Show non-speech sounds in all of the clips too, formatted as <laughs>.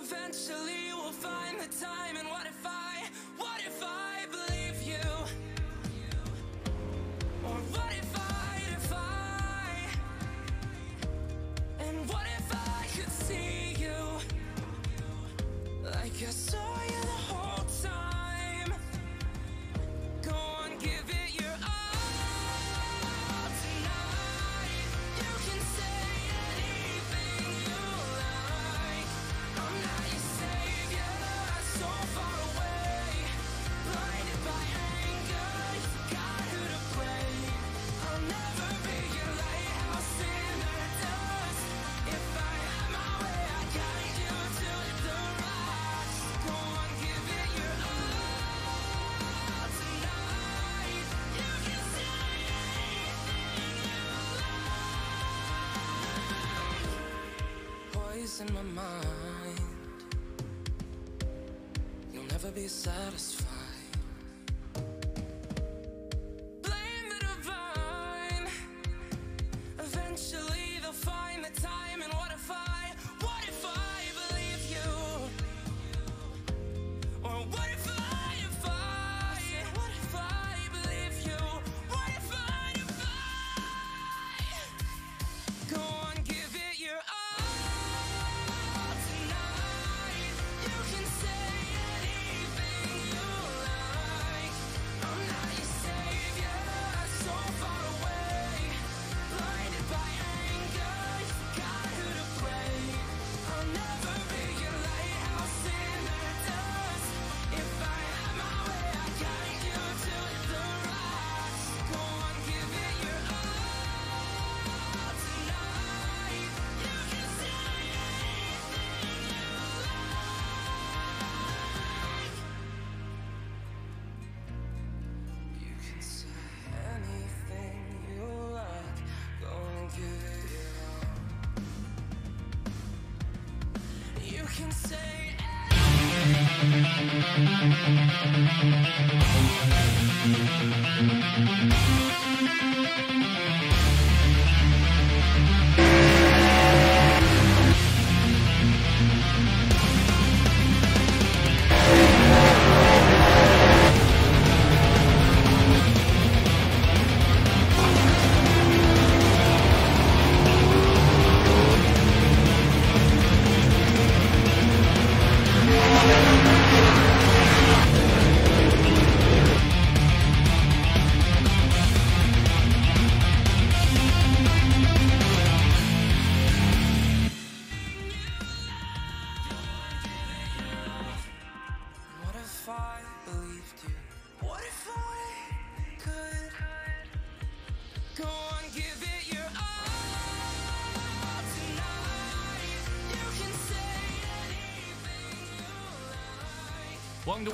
Eventually, we'll find the time. And what if I, what if I believe you? Or what if I defy? And what if I could see you? Like I saw you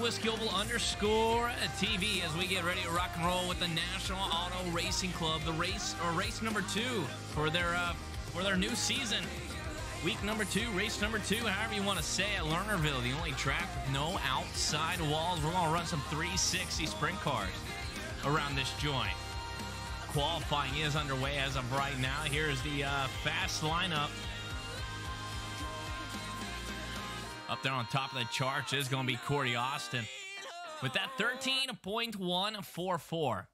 to underscore TV as we get ready to rock and roll with the National Auto Racing Club. The race or race number two for their uh, for their new season. Week number two, race number two, however you want to say it, Lernerville, the only track with no outside walls. We're gonna run some 360 sprint cars around this joint. Qualifying is underway as of right now. Here's the uh, fast lineup. There on top of the charts is going to be Corey Austin with that 13.144.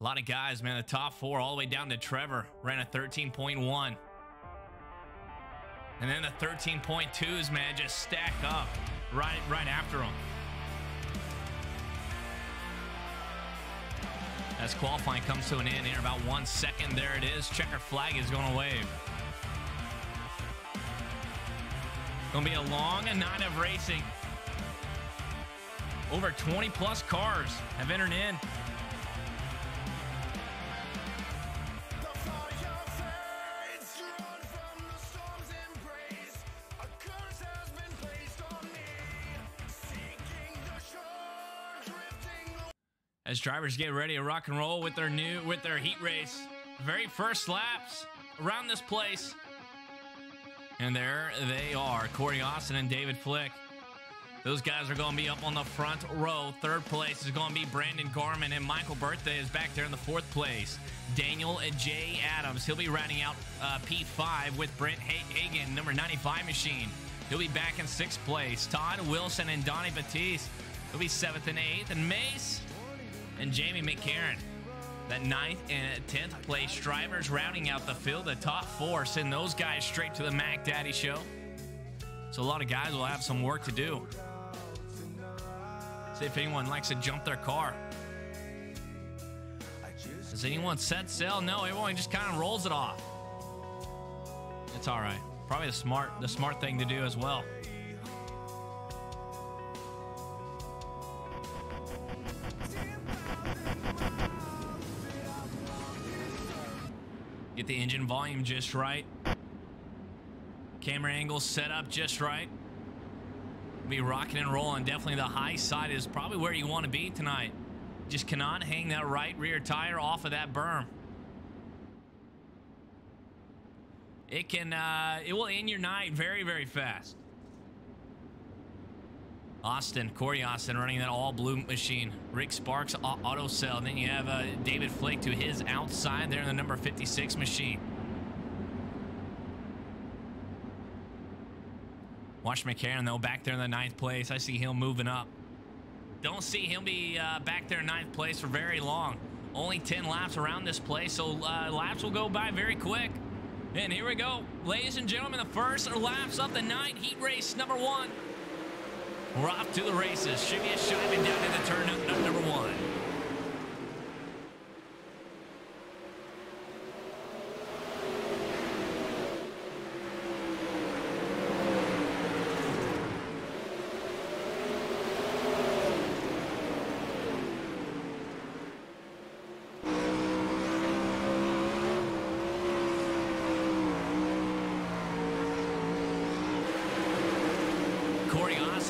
A lot of guys, man. The top four, all the way down to Trevor, ran a 13.1. And then the 13.2s, man, just stack up right, right after them. As qualifying comes to an end here, about one second, there it is. Checker flag is going to wave. Gonna be a long night of racing. Over 20 plus cars have entered in. As drivers get ready to rock and roll with their new with their heat race, very first laps around this place. And there they are, Corey Austin and David Flick. Those guys are going to be up on the front row. Third place is going to be Brandon Garman, and Michael Birthday is back there in the fourth place. Daniel Jay Adams, he'll be rounding out uh, P5 with Brent Hagan, number 95 machine. He'll be back in sixth place. Todd Wilson and Donnie Batiste he'll be seventh and eighth. And Mace and Jamie McCarran, that ninth and tenth place drivers rounding out the field. The top four send those guys straight to the Mac Daddy show. So a lot of guys will have some work to do. See if anyone likes to jump their car. Does anyone set sail? No, everyone just kind of rolls it off. It's all right. Probably the smart the smart thing to do as well. Get the engine volume just right. Camera angle set up just right. Be rocking and rolling. Definitely the high side is probably where you want to be tonight. Just cannot hang that right rear tire off of that berm. It can, uh, it will end your night very, very fast. Austin, Corey Austin running that all blue machine. Rick Sparks auto cell. And then you have uh, David Flick to his outside there in the number 56 machine. Watch McCarran though back there in the ninth place. I see him moving up. Don't see him be uh, back there in ninth place for very long. Only 10 laps around this place, so uh, laps will go by very quick. And here we go. Ladies and gentlemen, the first laps of the night, heat race number one. We're off to the races. Shivia Shiving down into turn number one.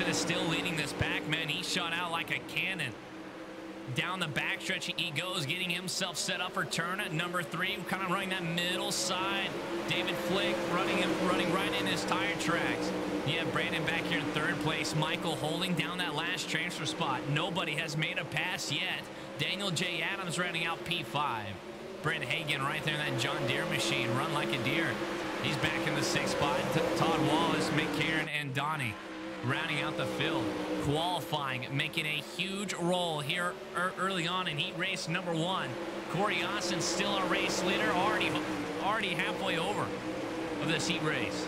is still leading this back, man. He shot out like a cannon. Down the backstretch he goes, getting himself set up for turn at number three, kind of running that middle side. David Flick running him, running right in his tire tracks. Yeah, Brandon back here in third place. Michael holding down that last transfer spot. Nobody has made a pass yet. Daniel J. Adams running out P5. Brent Hagan right there in that John Deere machine. Run like a deer. He's back in the sixth spot. Todd Wallace, McCarran, and Donnie rounding out the field. Qualifying, making a huge roll here early on in heat race number one. Corey Austin still our race leader, already, already halfway over of this heat race.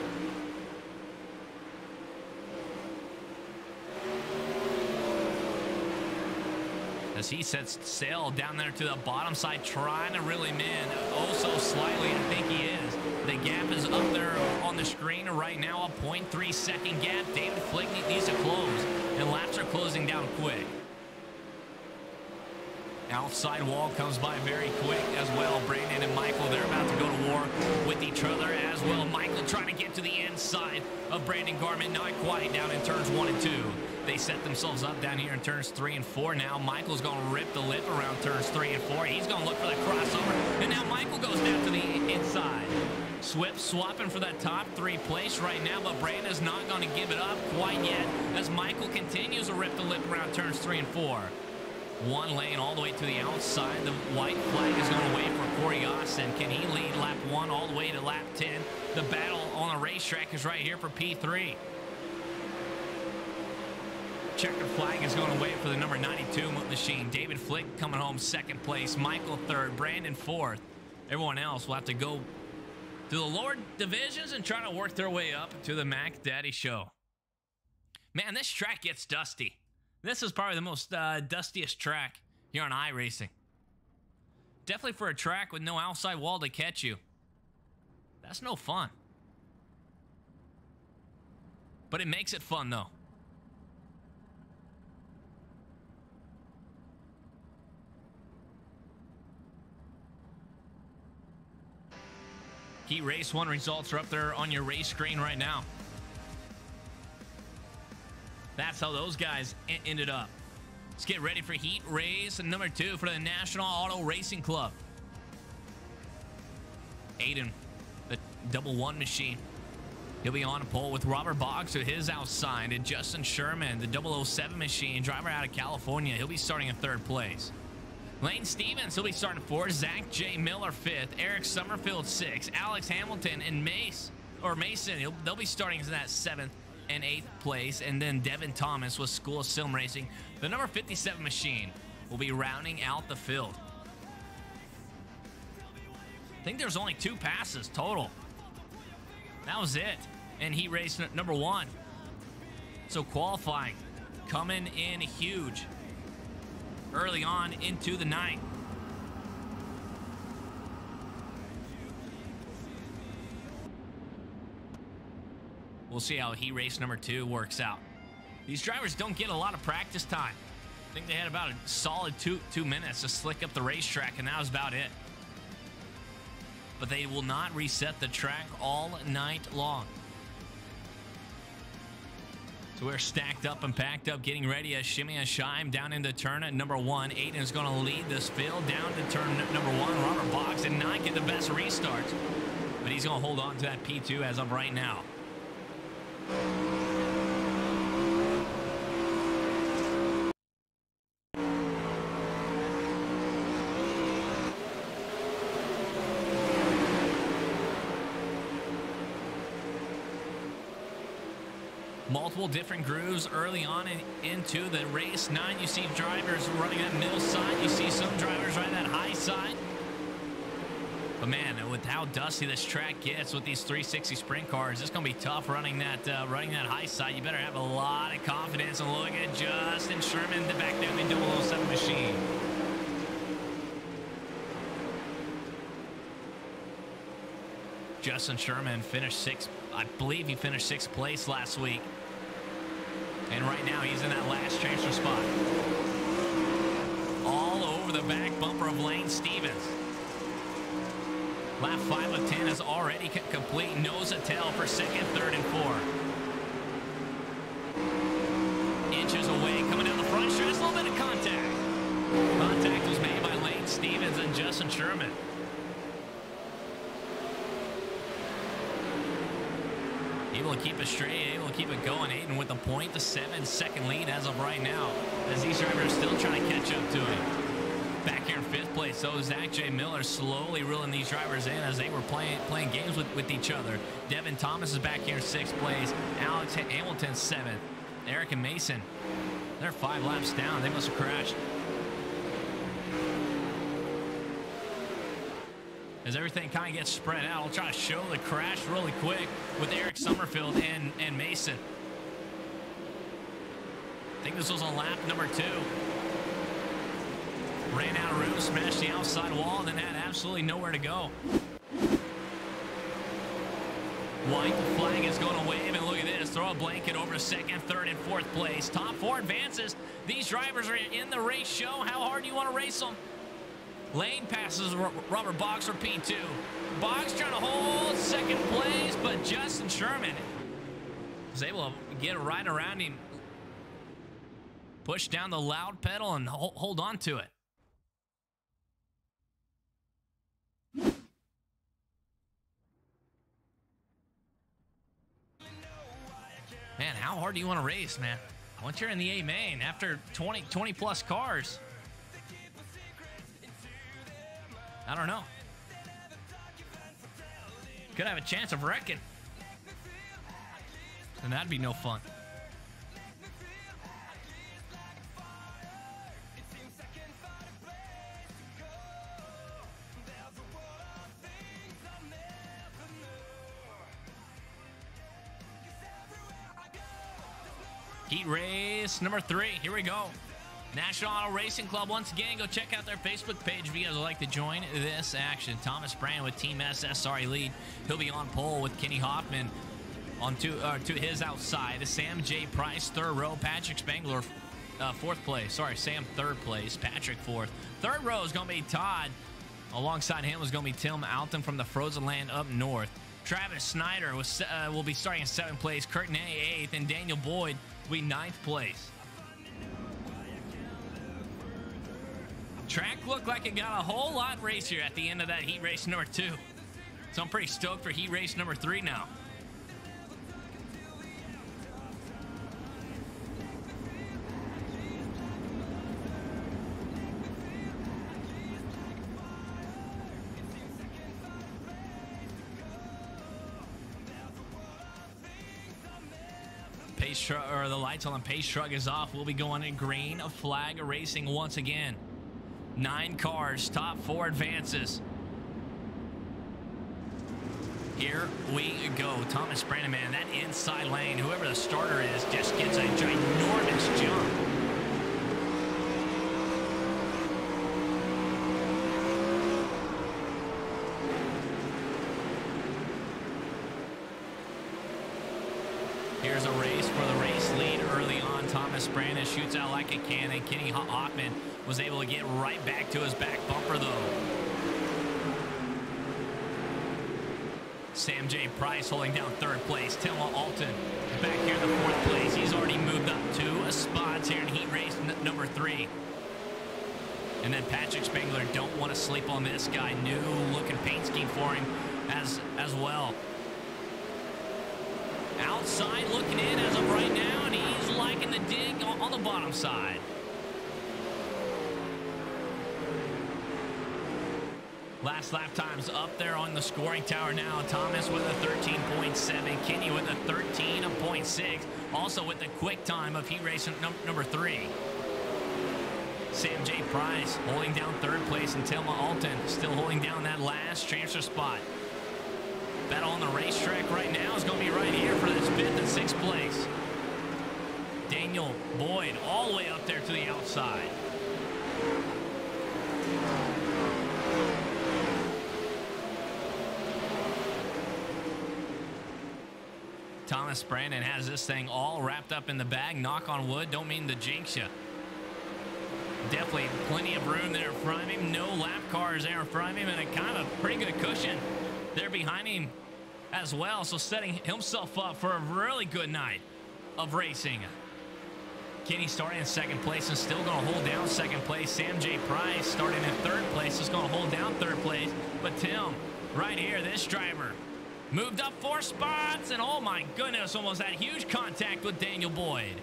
as he sets sail down there to the bottom side, trying to reel him in. Oh, so slightly, I think he is. The gap is up there on the screen right now, a 0.3 second gap. David Flick needs to close, and laps are closing down quick. Outside wall comes by very quick as well. Brandon and Michael, they're about to go to war with each other as well. Michael trying to get to the inside of Brandon Garman, not quite down in turns one and two. They set themselves up down here in turns three and four now. Michael's going to rip the lip around turns three and four. He's going to look for the crossover. And now Michael goes down to the inside. Swift swapping for that top three place right now, but Brandon's not going to give it up quite yet as Michael continues to rip the lip around turns three and four. One lane all the way to the outside. The white flag is going to wait for Corey Austin. Can he lead lap one all the way to lap 10? The battle on the racetrack is right here for P3. Checkered flag is going to wait for the number 92 machine. David Flick coming home second place. Michael third. Brandon fourth. Everyone else will have to go to the lower divisions and try to work their way up to the Mac Daddy show. Man, this track gets dusty. This is probably the most uh, dustiest track here on iRacing. Definitely for a track with no outside wall to catch you. That's no fun. But it makes it fun, though. Heat Race 1 results are up there on your race screen right now. That's how those guys ended up. Let's get ready for Heat Race number two for the National Auto Racing Club. Aiden, the double one machine. He'll be on a pole with Robert Boggs to his outside and Justin Sherman, the 007 machine, driver out of California. He'll be starting in third place. Lane Stevens, he'll be starting fourth. Zach J. Miller, fifth. Eric Summerfield, sixth. Alex Hamilton and Mace, or Mason, they'll be starting in that seventh and eighth place. And then Devin Thomas with School of Sim Racing, the number 57 machine, will be rounding out the field. I think there's only two passes total. That was it. And he raced number one. So qualifying coming in huge early on into the night. We'll see how heat race number two works out. These drivers don't get a lot of practice time. I think they had about a solid two two minutes to slick up the racetrack, and that was about it. But they will not reset the track all night long. So we're stacked up and packed up, getting ready as Shimmy and Shime down into turn at number one. Aiden is going to lead this field down to turn number one. Robert Boggs did not get the best restart, but he's going to hold on to that P2 as of right now. Multiple different grooves early on in, into the race. Nine, you see drivers running that middle side. You see some drivers running that high side. But man, with how dusty this track gets with these 360 sprint cars, it's going to be tough running that uh, running that high side. You better have a lot of confidence. And look at Justin Sherman the back there in the 007 machine. Justin Sherman finished sixth. I believe he finished sixth place last week. And right now, he's in that last transfer spot. All over the back bumper of Lane Stevens. Lap 5 of 10 is already complete. Nose a tail for second, third, and four. Inches away, coming down the front stretch. A little bit of contact. Contact was made by Lane Stevens and Justin Sherman. Keep it straight, able to keep it going. Aiden with the point to seven second lead as of right now. As these drivers still trying to catch up to him. Back here in fifth place, so Zach J. Miller slowly reeling these drivers in as they were playing playing games with, with each other. Devin Thomas is back here in sixth place. Alex Hamilton seventh. Eric and Mason, they're five laps down. They must have crashed. As everything kind of gets spread out. I'll try to show the crash really quick with Eric Summerfield and, and Mason. I think this was on lap number two. Ran out of room, smashed the outside wall, and then had absolutely nowhere to go. White flag is going to wave, and look at this. Throw a blanket over second, third, and fourth place. Top four advances. These drivers are in the race show. How hard do you want to race them? Lane passes Robert Boggs for P2. Boggs trying to hold second place, but Justin Sherman is able to get right around him. Push down the loud pedal and hold on to it. Man, how hard do you want to race, man? Once you're in the A main, after 20, 20 plus cars, I don't know. Could have a chance of wrecking. And that'd be no fun. Heat race number three. Here we go. National Auto Racing Club, once again, go check out their Facebook page if you guys would like to join this action. Thomas Brand with Team SSR Elite. He'll be on pole with Kenny Hoffman on to, uh, to his outside. Sam J. Price, third row. Patrick Spangler, uh, fourth place. Sorry, Sam, third place. Patrick, fourth. Third row is going to be Todd. Alongside him is going to be Tim Alton from the Frozen Land up north. Travis Snyder was, uh, will be starting in seventh place. Kurt Nay, eighth. And Daniel Boyd will be ninth place. looked like it got a whole lot racier at the end of that heat race number two. So I'm pretty stoked for heat race number three now. Pace or the lights on the pace shrug is off. We'll be going in green flag racing once again. Nine cars, top four advances. Here we go. Thomas Brandon, man, that inside lane, whoever the starter is, just gets a ginormous jump. Here's a race for the race lead early on. Thomas Brandon shoots out like a cannon. Kenny Hoffman was able to get right back to his back bumper, though. Sam J. Price holding down third place. Tilma Alton back here in the fourth place. He's already moved up two spots here in heat race number three. And then Patrick Spangler, don't want to sleep on this guy. New looking paint scheme for him as, as well. Outside looking in as of right now, and he's liking the dig on the bottom side. Last lap times up there on the scoring tower now. Thomas with a 13.7. Kenny with a 13.6. Also with the quick time of heat race num number three. Sam J. Price holding down third place and Tilma Alton still holding down that last transfer spot. Battle on the racetrack right now is going to be right here for this fifth and sixth place. Daniel Boyd all the way up there to the outside. Thomas Brandon has this thing all wrapped up in the bag. Knock on wood. Don't mean to jinx you. Definitely plenty of room there in front of him. No lap cars there in front of him. And a kind of a pretty good cushion there behind him as well. So setting himself up for a really good night of racing. Kenny starting in second place and still going to hold down second place. Sam J. Price starting in third place is going to hold down third place. But Tim, right here, this driver moved up four spots. And oh my goodness, almost had huge contact with Daniel Boyd.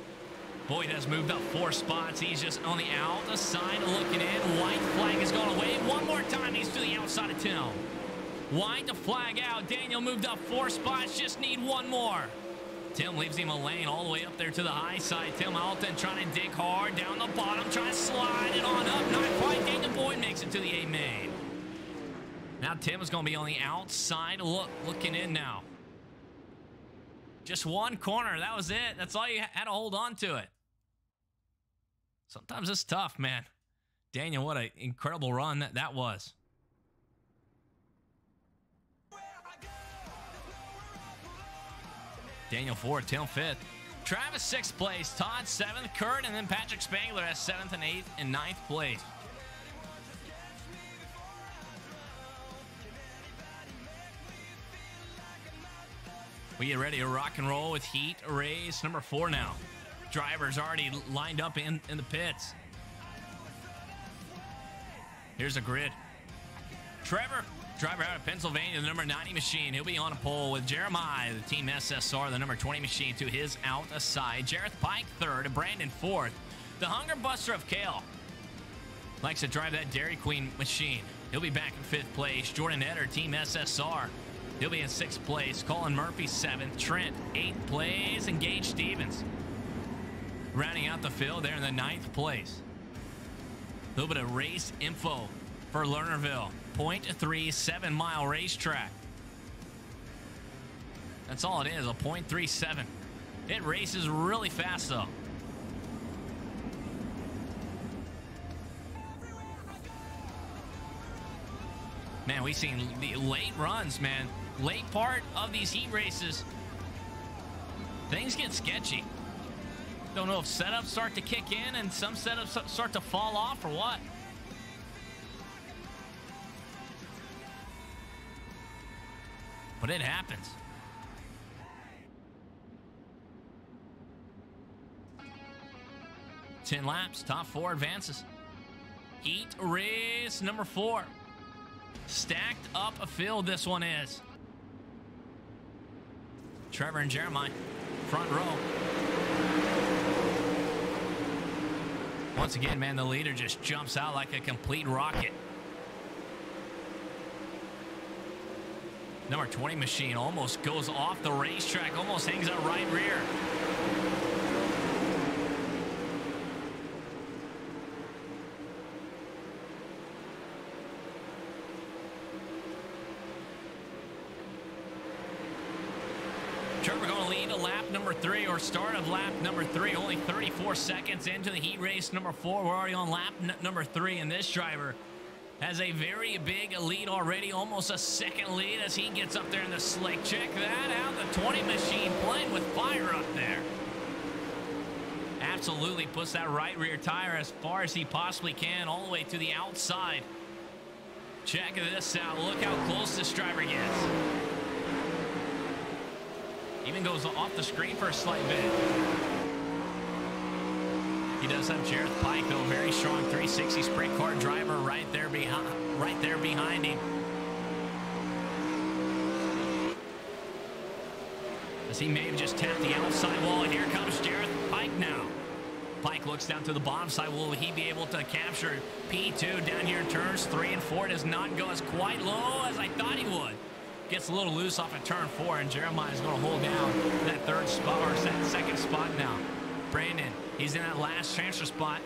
Boyd has moved up four spots. He's just on the out, outside looking in. White flag is going away. One more time, he's to the outside of Tim. White flag out. Daniel moved up four spots. Just need one more. Tim leaves him a lane all the way up there to the high side. Tim Alton trying to dig hard down the bottom, trying to slide it on up. Not quite. Daniel Boyd makes it to the eight main. Now Tim is going to be on the outside look, looking in now. Just one corner. That was it. That's all you had to hold on to it. Sometimes it's tough, man. Daniel, what an incredible run that, that was. Daniel Ford, Tim fifth. Travis sixth place. Todd seventh. Kurt and then Patrick Spangler has seventh and eighth and ninth place. We get ready to rock and roll with Heat Race number four now. Drivers already lined up in, in the pits. Here's a grid. Trevor, driver out of Pennsylvania, the number 90 machine. He'll be on a pole with Jeremiah, the team SSR, the number 20 machine, to his outside. Jareth Pike third, Brandon fourth. The Hunger Buster of Kale likes to drive that Dairy Queen machine. He'll be back in fifth place. Jordan Eder, team SSR. He'll be in sixth place. Colin Murphy, seventh. Trent, eighth place. And Gage Stevens rounding out the field there in the ninth place. A little bit of race info for Lernerville. 0.37 mile racetrack. That's all it is, a 0.37. It races really fast though. Man, we've seen the late runs, man. Late part of these heat races, things get sketchy. Don't know if setups start to kick in and some setups start to fall off or what. But it happens. Ten laps, top four advances. Heat race number four. Stacked up a field, this one is. Trevor and Jeremiah, front row. Once again, man, the leader just jumps out like a complete rocket. Number 20 machine almost goes off the racetrack, almost hangs out right rear. Trevor going to lead a lap number three or start of lap number three. Only 34 seconds into the heat race number four. We're already on lap number three, and this driver has a very big lead already, almost a second lead as he gets up there in the slick. Check that out. The 20 machine playing with fire up there. Absolutely puts that right rear tire as far as he possibly can, all the way to the outside. Check this out. Look how close this driver gets. Even goes off the screen for a slight bit. He does have Jareth Pike, though, very strong 360 sprint car driver right there behind, right there behind him. As he may have just tapped the outside wall, and here comes Jareth Pike now. Pike looks down to the bottom side. Will he be able to capture P2 down here in turns three and four? Does not go as quite low as I thought he would. Gets a little loose off of turn four, and Jeremiah is going to hold down that third spot or that second spot now. Brandon, he's in that last transfer spot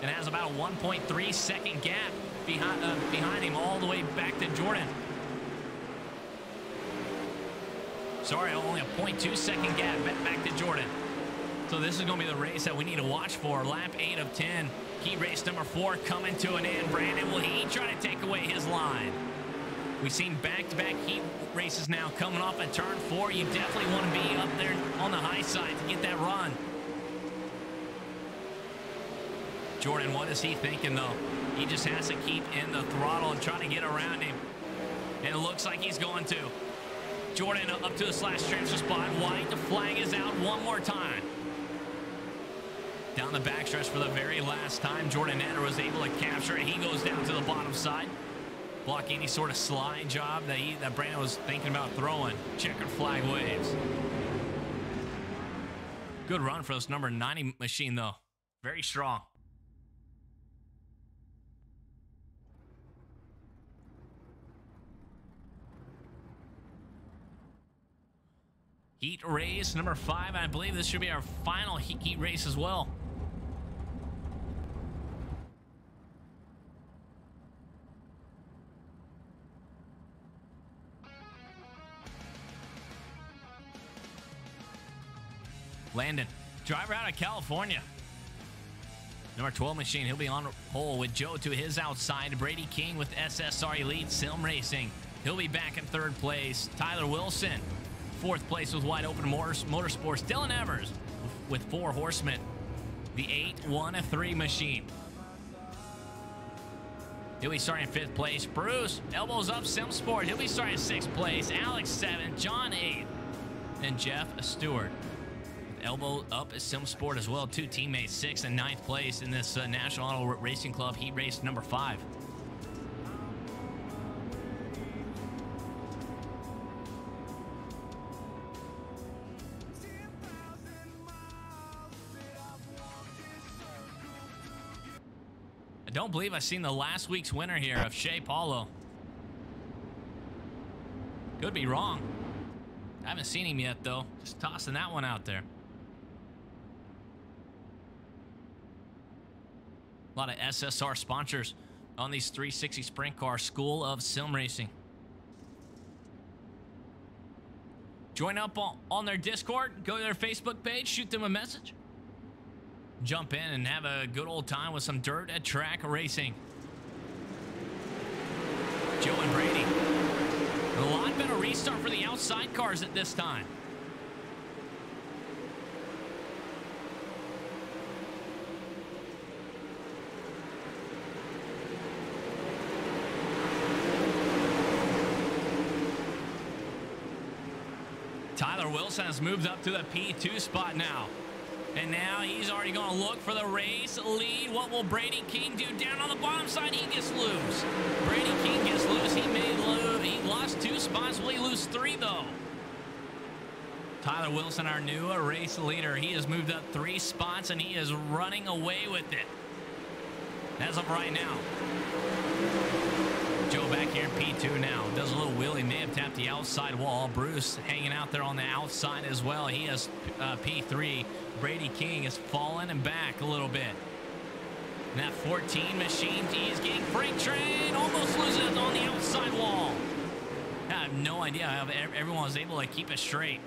and has about a 1.3 second gap behind uh, behind him all the way back to Jordan. Sorry, only a 0.2 second gap back to Jordan. So this is going to be the race that we need to watch for. Lap 8 of 10. Heat race number 4 coming to an end. Brandon, will he try to take away his line? We've seen back-to-back -back heat races now coming off at turn 4. You definitely want to be up there on the high side to get that run. Jordan, what is he thinking, though? He just has to keep in the throttle and try to get around him. And it looks like he's going to. Jordan up to the slash transfer spot. White, the flag is out one more time. Down the backstretch for the very last time. Jordan Netter was able to capture it. He goes down to the bottom side. Block any sort of slide job that, he, that Brandon was thinking about throwing. Checkered flag waves. Good run for this number 90 machine, though. Very strong. Heat race number five. I believe this should be our final heat race as well. Landon, driver out of California. Number 12 machine, he'll be on pole with Joe to his outside. Brady King with SSR Elite Sim Racing. He'll be back in third place. Tyler Wilson, fourth place with Wide Open Motors, Motorsports. Dylan Evers with Four Horsemen. The 8 1 3 machine. He'll be starting in fifth place. Bruce, elbows up, Sim Sport. He'll be starting in sixth place. Alex, seventh. John, eighth. And Jeff Stewart elbow up Sim Sport as well. Two teammates, sixth and ninth place in this uh, National Auto Racing Club Heat Race number five. I don't believe I've seen the last week's winner here of Shea Paulo. Could be wrong. I haven't seen him yet, though. Just tossing that one out there. A lot of SSR sponsors on these 360 Sprint Car School of Sim Racing. Join up on, their Discord, go to their Facebook page, shoot them a message. Jump in and have a good old time with some dirt at track racing. Joe and Brady. A lot better restart for the outside cars at this time. Tyler Wilson has moved up to the P2 spot now. And now he's already going to look for the race lead. What will Brady King do? Down on the bottom side, he gets loose. Brady King gets loose. He made lose. He lost two spots. Will he lose three, though? Tyler Wilson, our new race leader, he has moved up three spots, and he is running away with it. As of right now. Joe back here, P2 now. Does a little wheelie, may have tapped the outside wall. Bruce hanging out there on the outside as well. He has uh, P3. Brady King is falling and back a little bit. And that 14 machine is getting freight train, almost loses on the outside wall. I have no idea how everyone was able to keep it straight.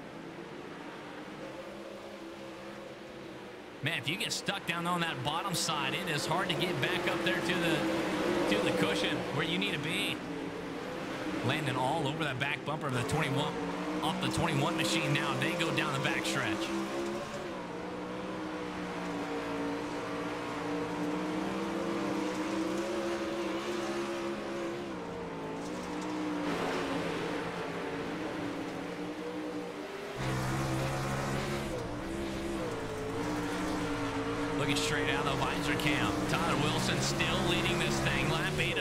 Man, if you get stuck down on that bottom side, it is hard to get back up there to the to the cushion where you need to be. Landing all over that back bumper of the 21 off the 21 machine now. They go down the back stretch. Looking straight out of the visor cam. Tyler Wilson still leading this thing.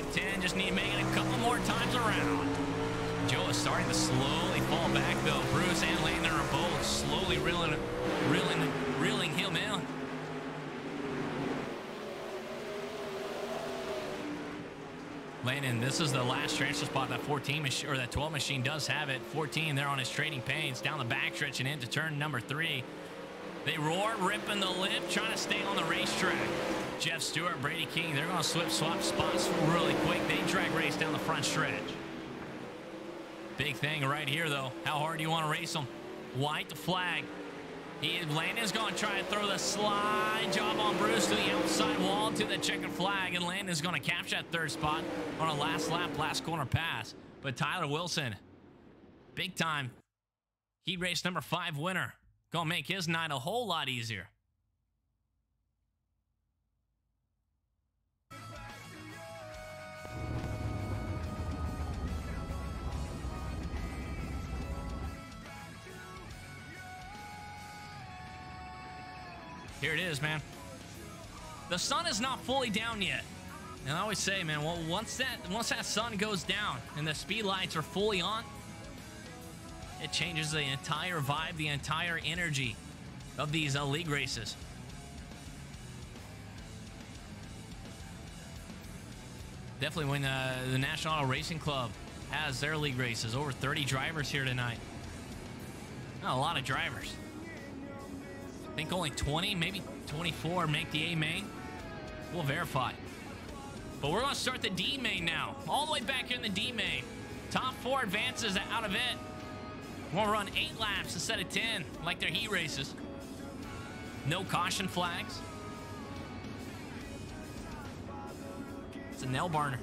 Lap 8 of 10. Just need it a couple more times around. Joe is starting to slowly fall back, though. Bruce and Landon are both slowly reeling, reeling, reeling him in. Landon, this is the last transfer spot that 14 machine or that 12 machine does have it. 14 there on his trading pains down the backstretch and into turn number three. They roar, ripping the lip, trying to stay on the racetrack. Jeff Stewart, Brady King, they're going to slip swap spots really quick. They drag race down the front stretch. Big thing right here, though. How hard do you want to race them? White flag. He, Landon's going to try to throw the slide job on Bruce to the outside wall to the checkered flag, and Landon's going to capture that third spot on a last lap, last corner pass. But Tyler Wilson, big time. Heat race number five winner. Gonna make his night a whole lot easier. Here it is, man. The sun is not fully down yet. And I always say, man, well, once that once that sun goes down and the speed lights are fully on, it changes the entire vibe, the entire energy of these league races. Definitely when uh, the National Auto Racing Club has their league races. Over 30 drivers here tonight. Not a lot of drivers. I think only 20, maybe 24 make the A main. We'll verify. But we're going to start the D main now. All the way back here in the D main. Top four advances out of it. We'll run eight laps instead of 10, like their heat races. No caution flags. It's a nail burner.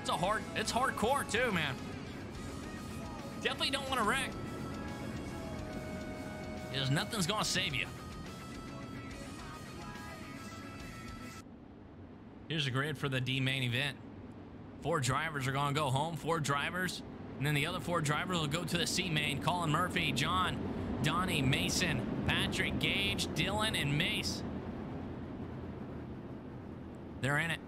It's a hard, it's hardcore too, man. Definitely don't want to wreck. Because nothing's gonna save you. Here's a grid for the D main event. Four drivers are gonna go home. Four drivers and then the other four drivers will go to the C main. Colin Murphy, John, Donnie, Mason, Patrick, Gage, Dylan, and Mace. They're in it.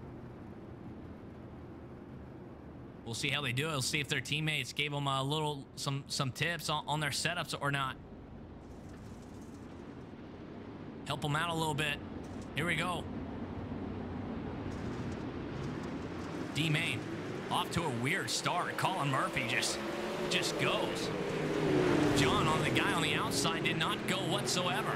We'll see how they do. We'll see if their teammates gave them a little some some tips on, on their setups or not. Help them out a little bit. Here we go. D main off to a weird start. Colin Murphy just just goes. John on the guy on the outside did not go whatsoever.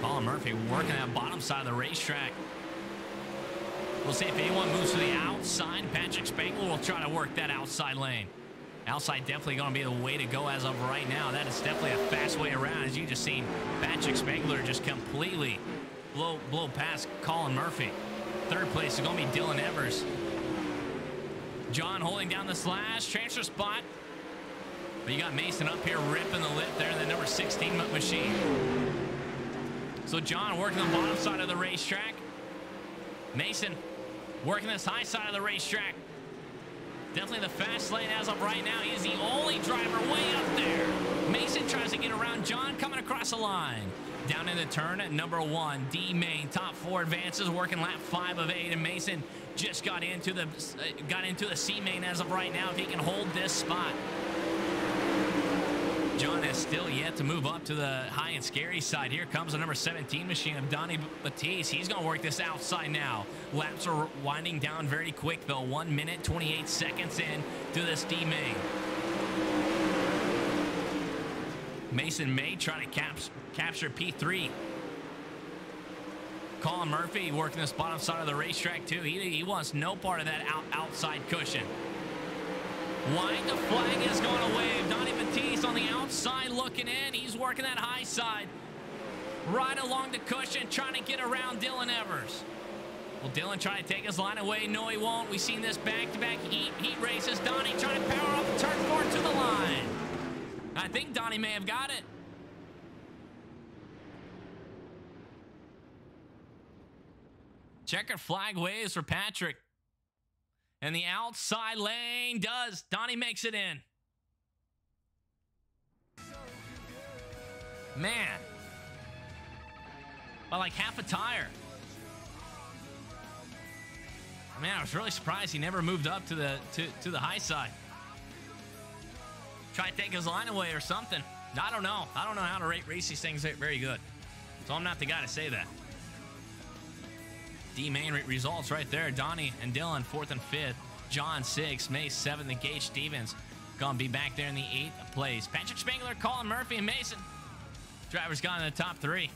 Colin Murphy working that bottom side of the racetrack. We'll see if anyone moves to the outside. Patrick Spangler will try to work that outside lane. Outside definitely going to be the way to go as of right now. That is definitely a fast way around. As you just seen, Patrick Spangler just completely blow, blow past Colin Murphy. Third place is going to be Dylan Evers. John holding down the slash. Transfer spot. But you got Mason up here ripping the lip there in the number 16 machine. So John working the bottom side of the racetrack. Mason working this high side of the racetrack. Definitely the fast lane as of right now. He is the only driver way up there. Mason tries to get around John coming across the line. Down in the turn at number one, D main top four advances, working lap five of eight, and Mason just got into the uh, got into the C main as of right now. If he can hold this spot, John has still yet to move up to the high and scary side. Here comes the number 17 machine of Donnie Batiste. He's going to work this outside now. Laps are winding down very quick, though. One minute, 28 seconds in to this D main. Mason May trying to cap capture P3. Colin Murphy working this bottom side of the racetrack too. He, he wants no part of that out, outside cushion. Wide, the flag is going to wave. Donnie Batiste on the outside looking in. He's working that high side. Right along the cushion, trying to get around Dylan Evers. Will Dylan try to take his line away? No, he won't. We've seen this back-to-back -back heat, heat races. Donnie trying to power up turn four to the line. I think Donnie may have got it. Checker flag waves for Patrick. And the outside lane does. Donnie makes it in. Man. By like half a tire. Man, I was really surprised he never moved up to the to, to the high side. Try to take his line away or something. I don't know. I don't know how to rate race these things very good. So I'm not the guy to say that. D main results right there. Donnie and Dylan fourth and fifth. John sixth. May, seventh. And Gage Stevens gonna be back there in the eighth place. Patrick Spangler, Colin Murphy, and Mason. Drivers gone in the top three.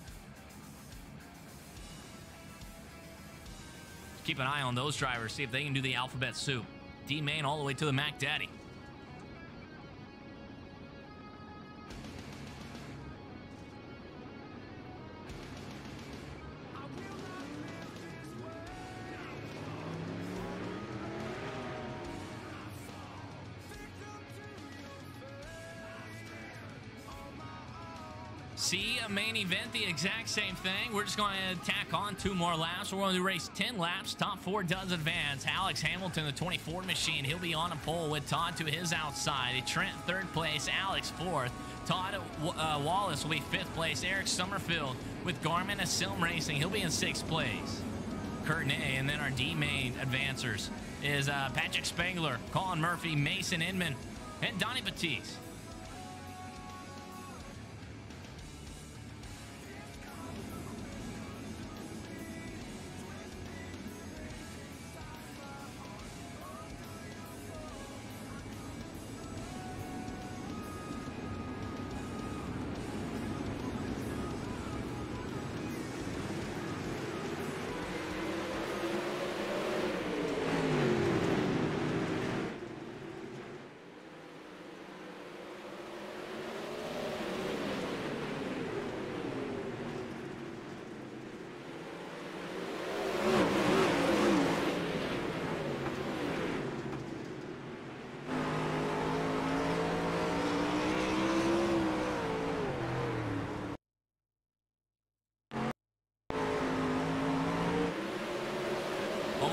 Keep an eye on those drivers. See if they can do the alphabet soup. D main all the way to the Mac Daddy. See a main event, the exact same thing. We're just going to tack on two more laps. We're going to race 10 laps. Top four does advance. Alex Hamilton, the 24 machine, he'll be on a pole with Todd to his outside. Trent, third place. Alex, fourth. Todd uh, Wallace will be fifth place. Eric Summerfield with Garmin Asilm Racing, he'll be in sixth place. Kurt Nay, and then our D main advancers is uh, Patrick Spangler, Colin Murphy, Mason Inman, and Donnie Batiste.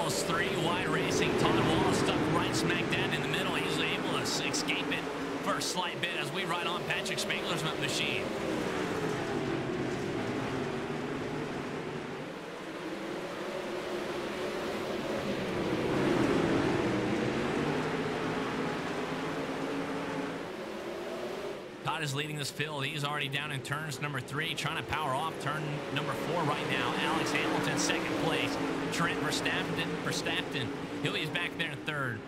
Almost three wide racing. Todd Wall stuck right smack down in the middle. He's able to escape it for a slight bit as we ride on Patrick Spangler's machine. Todd is leading this field. He's already down in turns number three, trying to power off turn number four right now. Alex Hamilton, second place. Trent Verstappen, Verstappen. He'll back there in third.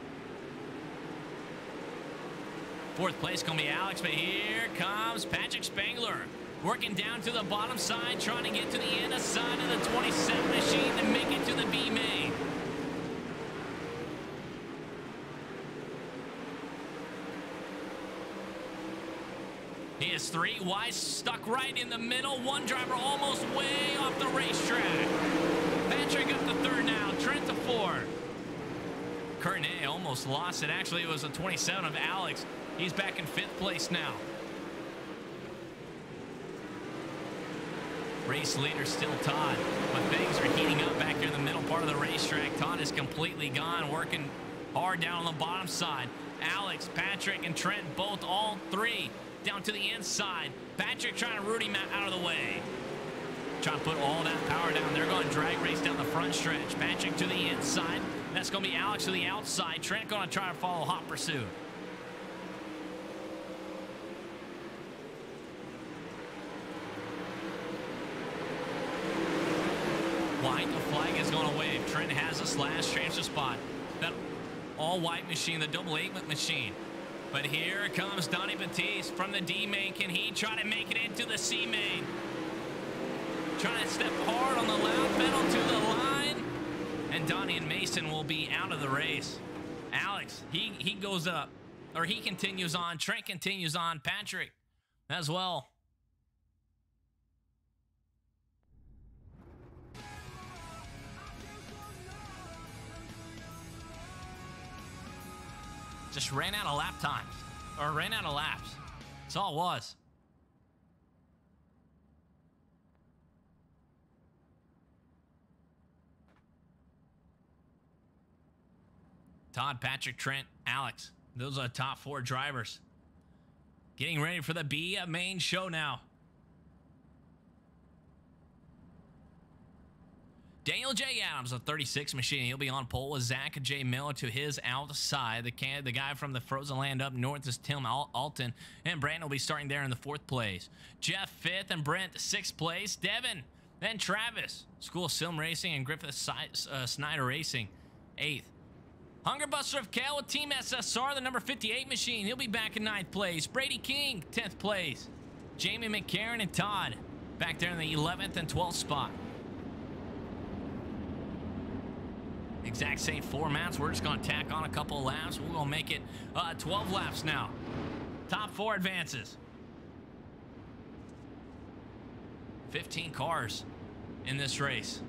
Fourth place going to be Alex, but here comes Patrick Spangler. Working down to the bottom side, trying to get to the side of the 27 machine to make it to the B main. He is three wide, stuck right in the middle. One driver almost way off the racetrack. Patrick up to third now. Trent to four. Courtney almost lost it. Actually, it was a 27 of Alex. He's back in fifth place now. Race leader still Todd, but things are heating up back here in the middle part of the racetrack. Todd is completely gone, working hard down on the bottom side. Alex, Patrick, and Trent both all three down to the inside. Patrick trying to root him out of the way. Trying to put all that power down. They're going drag race down the front stretch. Patrick to the inside. That's going to be Alex to the outside. Trent going to try to follow hot pursuit. White, the flag is going to wave. Trent has a slash, transfer spot. That all-white machine, the double eight machine. But here comes Donnie Batiste from the D main. Can he try to make it into the C main? Trying to step hard on the loud pedal to the line. And Donnie and Mason will be out of the race. Alex, he, he goes up, or he continues on. Trent continues on. Patrick as well. Just ran out of lap times, or ran out of laps. That's all it was. Todd, Patrick, Trent, Alex. Those are the top four drivers. Getting ready for the B main show now. Daniel J. Adams, a 36 machine. He'll be on pole with Zach J. Miller to his outside. The can the guy from the frozen land up north is Tim Al- Alton. And Brandon will be starting there in the fourth place. Jeff fifth and Brent sixth place. Devin, then Travis. School Sim Racing and Griffith uh, Snyder Racing, eighth. Hunger Buster of Cal with Team SSR, the number 58 machine. He'll be back in ninth place. Brady King, 10th place. Jamie McCarran and Todd back there in the 11th and 12th spot. Exact same formats. We're just going to tack on a couple laps. We're going to make it uh, 12 laps now. Top four advances. 15 cars in this race.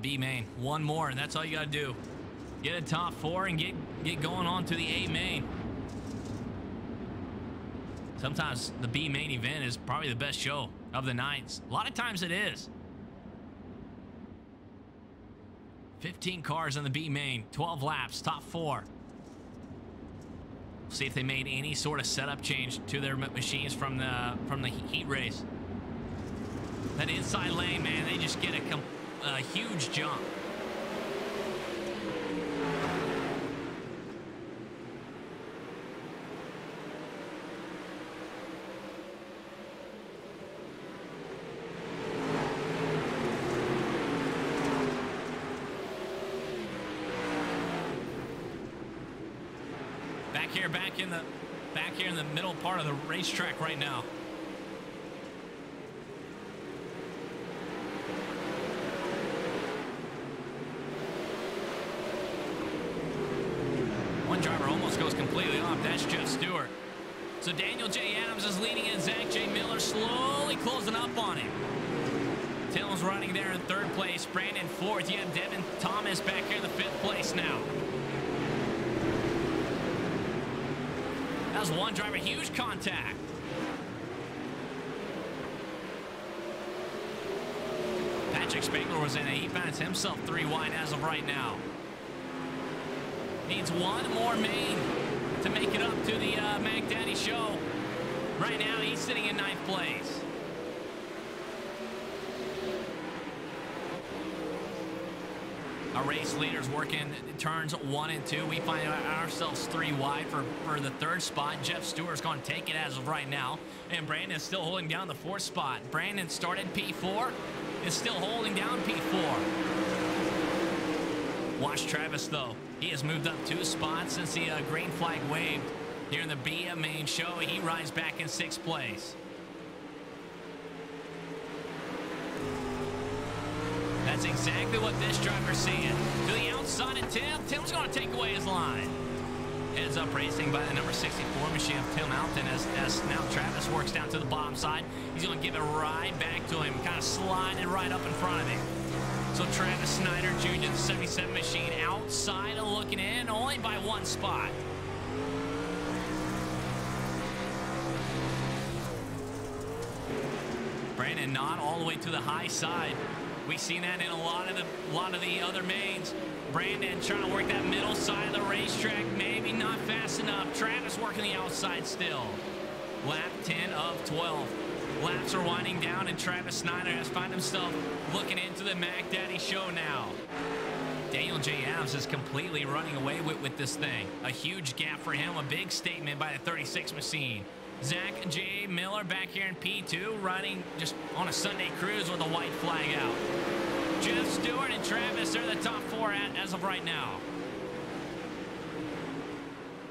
The B main. One more, and that's all you got to do. Get a top four and get, get going on to the A main. Sometimes the B main event is probably the best show of the nights. A lot of times it is. 15 cars on the B main, 12 laps, top four. See if they made any sort of setup change to their machines from the from the heat race. That inside lane, man, they just get a, a huge jump. Back here, back in the back here in the middle part of the racetrack right now. One driver almost goes completely off. That's Jeff Stewart. So Daniel J. Adams is leading in. Zach J. Miller slowly closing up on him. Running there in third place. Brandon fourth. You have Devin Thomas back here in the fifth place now. That was one driver. Huge contact. Patrick Spangler was in it. He finds himself three wide as of right now. Needs one more main to make it up to the uh, Daddy show. Right now, he's sitting in ninth place. Our race leaders working turns one and two. We find ourselves three wide for, for the third spot. Jeff Stewart's going to take it as of right now. And Brandon's still holding down the fourth spot. Brandon started P4, is still holding down P4. Watch Travis, though. He has moved up two spots since the uh, green flag waved. Here in the BM main show, he rides back in sixth place. That's exactly what this driver's seeing. To the outside of Tim. Tim's going to take away his line. Heads up racing by the number 64 machine of Tim Alton as, as now Travis works down to the bottom side. He's going to give it right back to him, kind of sliding right up in front of him. So Travis Snyder Jr., the 77 machine, outside of looking in, only by one spot. Brandon not all the way to the high side. We've seen that in a lot of the lot of the other mains. Brandon trying to work that middle side of the racetrack, maybe not fast enough. Travis working the outside still. Lap 10 of 12. Laps are winding down, and Travis Snyder has found himself looking into the Mac Daddy show now. Daniel J. Adams is completely running away with, with this thing. A huge gap for him, a big statement by the 36 machine. Zach J. Miller back here in P2, running just on a Sunday cruise with a white flag out. Jeff Stewart and Travis, they're the top four at, as of right now.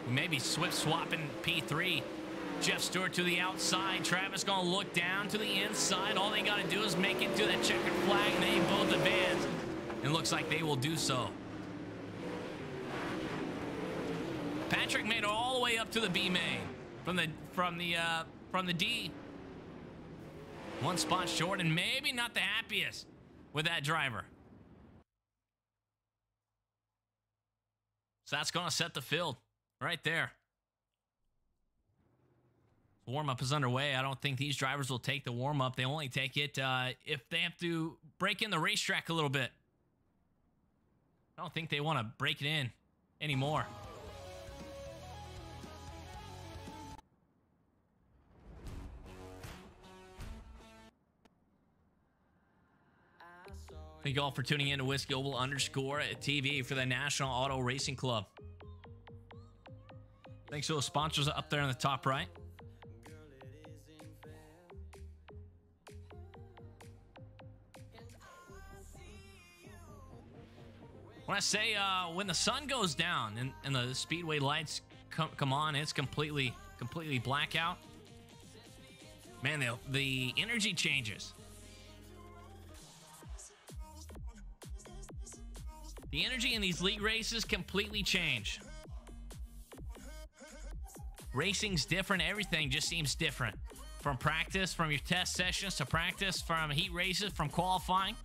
Maybe Swift swapping P3. Jeff Stewart to the outside. Travis going to look down to the inside. All they got to do is make it to that checkered flag, and they both advance. And looks like they will do so. Patrick made it all the way up to the B main from the from the uh, from the D. One spot short, and maybe not the happiest with that driver. So that's going to set the field right there. Warm up is underway. I don't think these drivers will take the warm up. They only take it uh, if they have to break in the racetrack a little bit. I don't think they want to break it in anymore. Thank you all for tuning in to Whiskey Oval underscore TV for the National Auto Racing Club. Thanks to those sponsors up there in the top right. When I say uh, when the sun goes down and, and the speedway lights come, come on, it's completely completely blackout. Man, the, the energy changes. The energy in these league races completely change. Racing's different. Everything just seems different. From practice, from your test sessions to practice, from heat races, from qualifying.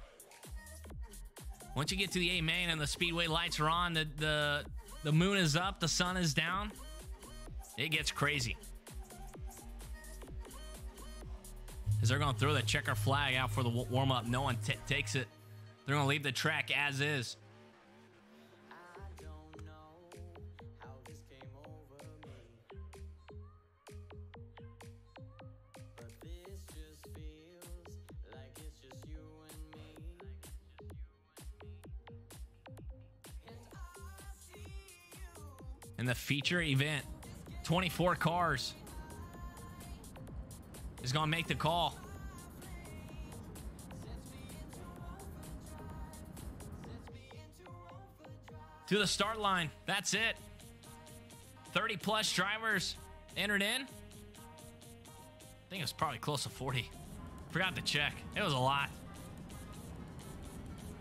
Once you get to the A main and the speedway lights are on, the, the, the moon is up, the sun is down, it gets crazy. As they're going to throw the checker flag out for the warm up, no one takes it. They're going to leave the track as is. The feature event. 24 cars is going to make the call. To the start line. That's it. 30 plus drivers entered in. I think it was probably close to 40. Forgot to check. It was a lot.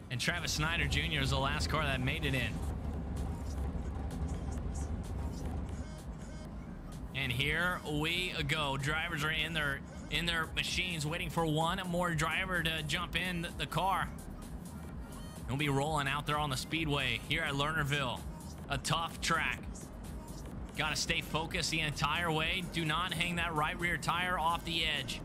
And Travis Snyder Jr. is the last car that made it in. Here we go. Drivers are in their in their machines waiting for one more driver to jump in the car. We'll be rolling out there on the speedway here at Lernerville. A tough track. Got to stay focused the entire way. Do not hang that right rear tire off the edge.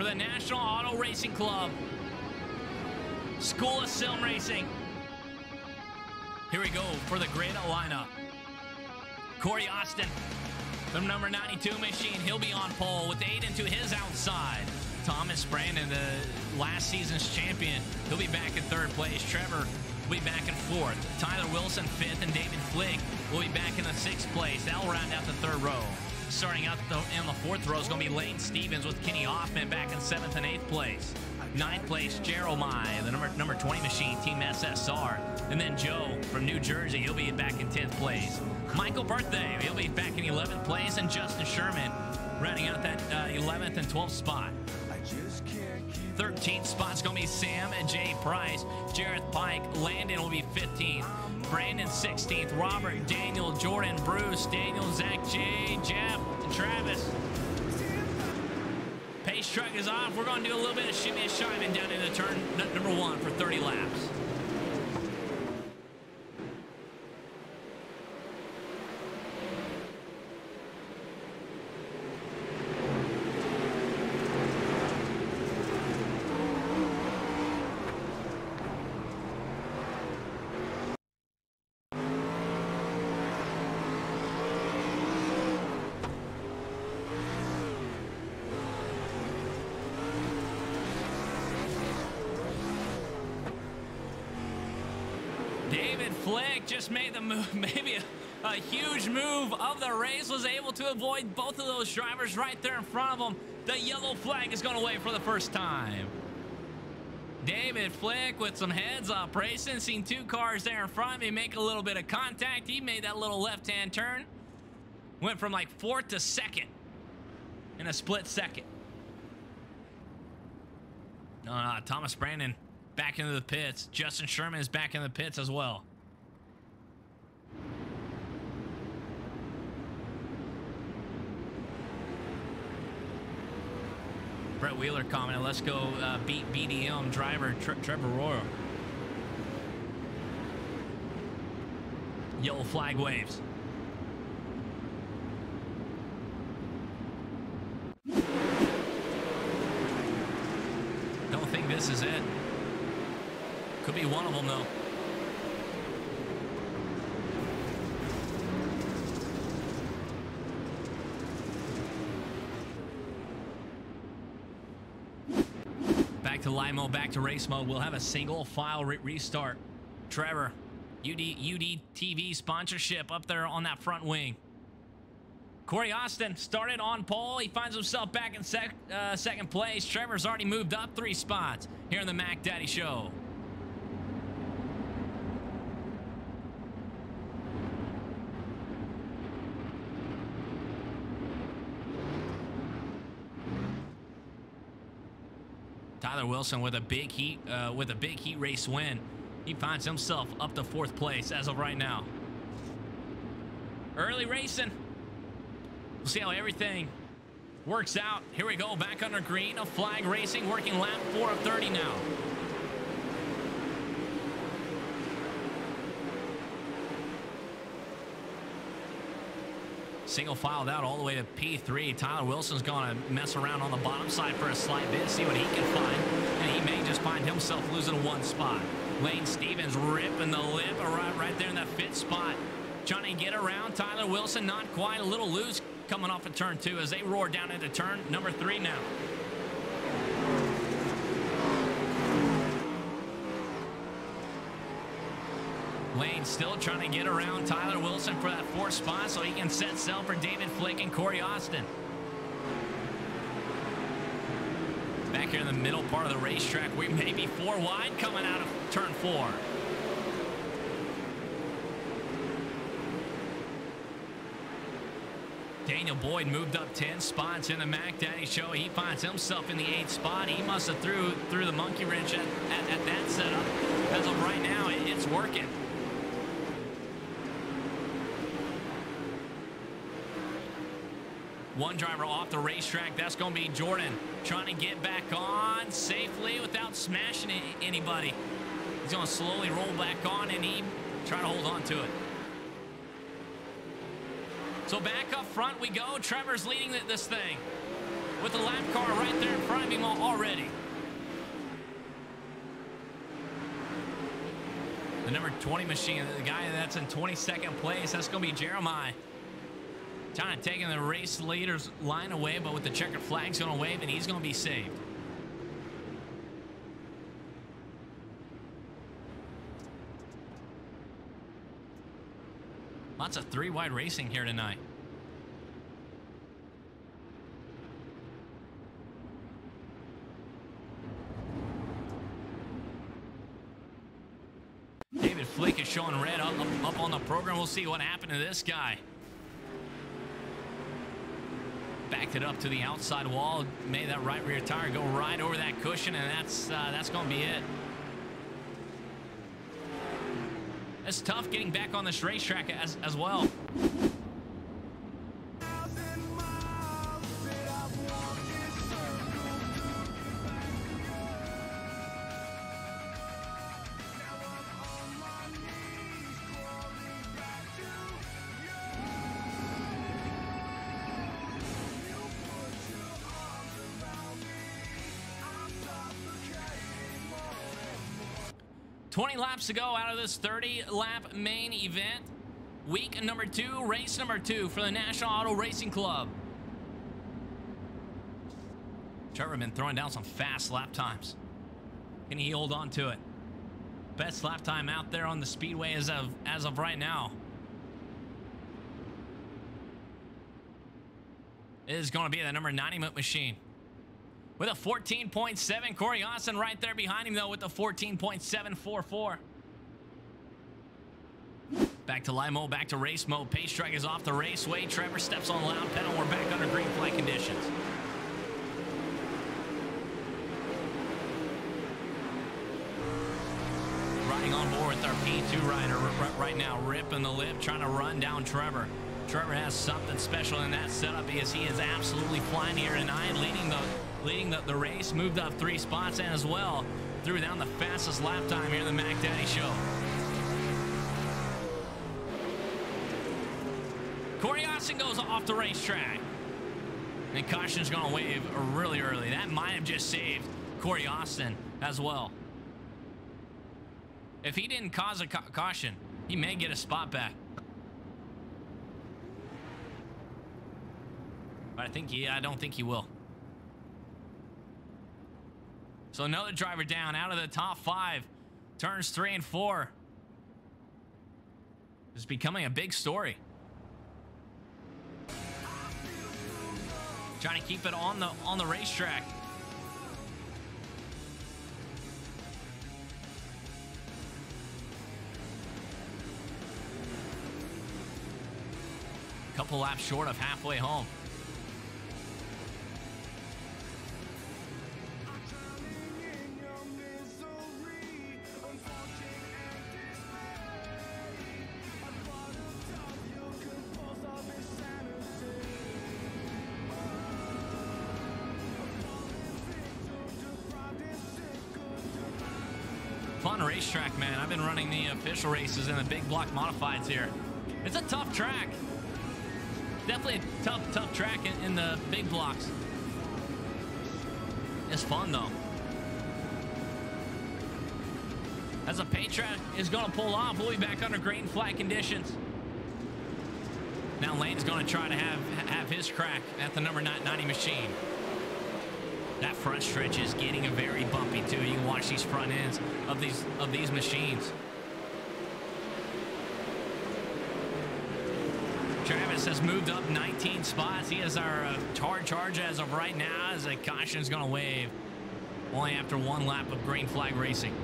For the National Auto Racing Club. School of Sim Racing. Here we go for the great lineup. Corey Austin, the number 92 machine. He'll be on pole with Aiden to his outside. Thomas Brandon, the last season's champion. He'll be back in third place. Trevor will be back in fourth. Tyler Wilson, fifth, and David Flick will be back in the sixth place. That'll round out the third row. Starting out the, in the fourth row is going to be Lane Stevens with Kenny Hoffman back in seventh and eighth place. Ninth place, Jeremiah, the number number 20 machine, Team SSR. And then Joe from New Jersey, he'll be back in 10th place. Michael Birthday, he'll be back in 11th place. And Justin Sherman rounding out that uh, 11th and 12th spot. 13th spot's going to be Sam and Jay Price. Jareth Pike, Landon will be 15th. Brandon 16th, Robert, Daniel, Jordan, Bruce, Daniel, Zach, Jay, Jeff, truck is off. We're going to do a little bit of shimmy and shiming down into the turn number one for 30 laps. <laughs> maybe a, a huge move of the race, was able to avoid both of those drivers right there in front of him. The yellow flag is going to for the first time. David Flick with some heads up racing, seen two cars there in front of me make a little bit of contact. He made that little left-hand turn. Went from like fourth to second in a split second. No, no, Thomas Brandon back into the pits. Justin Sherman is back in the pits as well. Brett Wheeler commented, let's go uh, beat BDM driver Tre Trevor Royal. Yellow flag waves. Don't think this is it. Could be one of them, though. Back to Limo, back to race mode. We'll have a single file re restart. Trevor, UD, UD TV sponsorship up there on that front wing. Corey Austin started on pole. He finds himself back in sec uh, second place. Trevor's already moved up three spots here in the Mac Daddy Show. Tyler Wilson with a big heat uh, with a big heat race win. He finds himself up to fourth place as of right now. Early racing. We'll see how everything works out. Here we go, back under green. A flag racing, working lap 4 of 30 now. Single filed out all the way to P3. Tyler Wilson's going to mess around on the bottom side for a slight bit, see what he can find. And he may just find himself losing one spot. Lane Stevens ripping the lip right, right there in that fifth spot. Trying to get around Tyler Wilson, not quite a little loose coming off of turn two as they roar down into turn number three now. Lane still trying to get around Tyler Wilson for that fourth spot so he can set sail for David Flick and Corey Austin. Back here in the middle part of the racetrack, we may be four wide coming out of turn four. Daniel Boyd moved up 10 spots in the Mac Daddy show. He finds himself in the eighth spot. He must have threw threw the monkey wrench at, at, at that setup. As of right now, it, it's working. One driver off the racetrack. That's going to be Jordan trying to get back on safely without smashing anybody. He's going to slowly roll back on and he try to hold on to it. So back up front we go. Trevor's leading this thing with the lap car right there in front of him already. The number 20 machine, the guy that's in 22nd place, that's going to be Jeremiah. Of taking the race leader's line away, but with the checkered flags going to wave, and he's going to be saved. Lots of three wide racing here tonight. David Flick is showing red up, up, up on the program. We'll see what happened to this guy. Backed it up to the outside wall, made that right rear tire go right over that cushion, and that's uh, that's going to be it. It's tough getting back on this racetrack as, as well. To go out of this 30 lap main event. Week number two, race number two for the National Auto Racing Club. Trevor been throwing down some fast lap times. Can he hold on to it? Best lap time out there on the speedway as of as of right now. Is going to be the number 90 Moot machine. With a 14.7. Corey Austin right there behind him, though, with the 14.744. Back to Limo, back to race mode. Pace track is off the raceway. Trevor steps on loud pedal. We're back under green flag conditions. Riding on board with our P2 rider right now, ripping the lip, trying to run down Trevor. Trevor has something special in that setup because he is absolutely flying here tonight, leading the leading the, the race, moved up three spots and as well threw down the fastest lap time here in the Mac Daddy Show. Corey Austin goes off the racetrack. And caution's going to wave really early. That might have just saved Corey Austin as well. If he didn't cause a ca caution, he may get a spot back. But I think he, I don't think he will. So another driver down out of the top five. Turns three and four. It's becoming a big story. Trying to keep it on the on the racetrack. Couple laps short of halfway home. Races in the big block modifieds here. It's a tough track. Definitely a tough, tough track in, in the big blocks. It's fun, though. As a track is going to pull off, we'll be back under green flag conditions. Now Lane's going to try to have have his crack at the number 90 machine. That front stretch is getting a very bumpy too. You can watch these front ends of these of these machines. Travis moved up 19 spots. He is our uh, hard charge as of right now as a caution is going to wave. Only after one lap of green flag racing.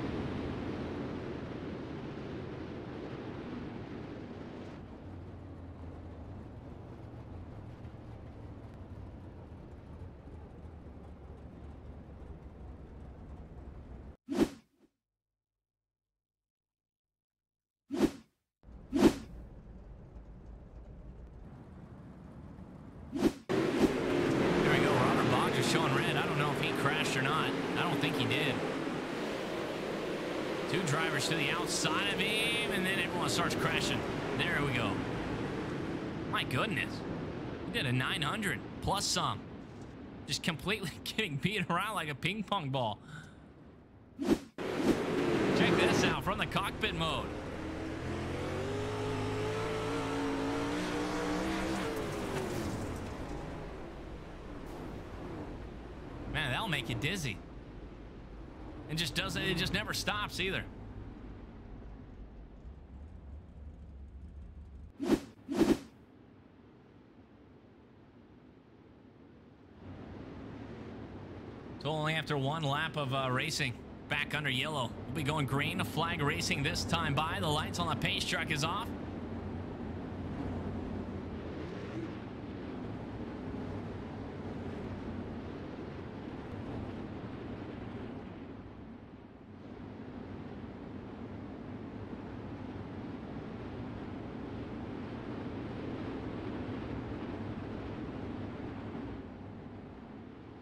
There we go. Robert Boggs is showing red. I don't know if he crashed or not. I don't think he did. Two drivers to the outside of him, and then everyone starts crashing. There we go. My goodness. He did a 900 plus some. Just completely <laughs> getting beat around like a ping pong ball. Check this out from the cockpit mode. Man, that'll make you dizzy. And just doesn't it just never stops either. So only after one lap of uh, racing, back under yellow. We'll be going green, flag racing this time by. The lights on the pace truck is off.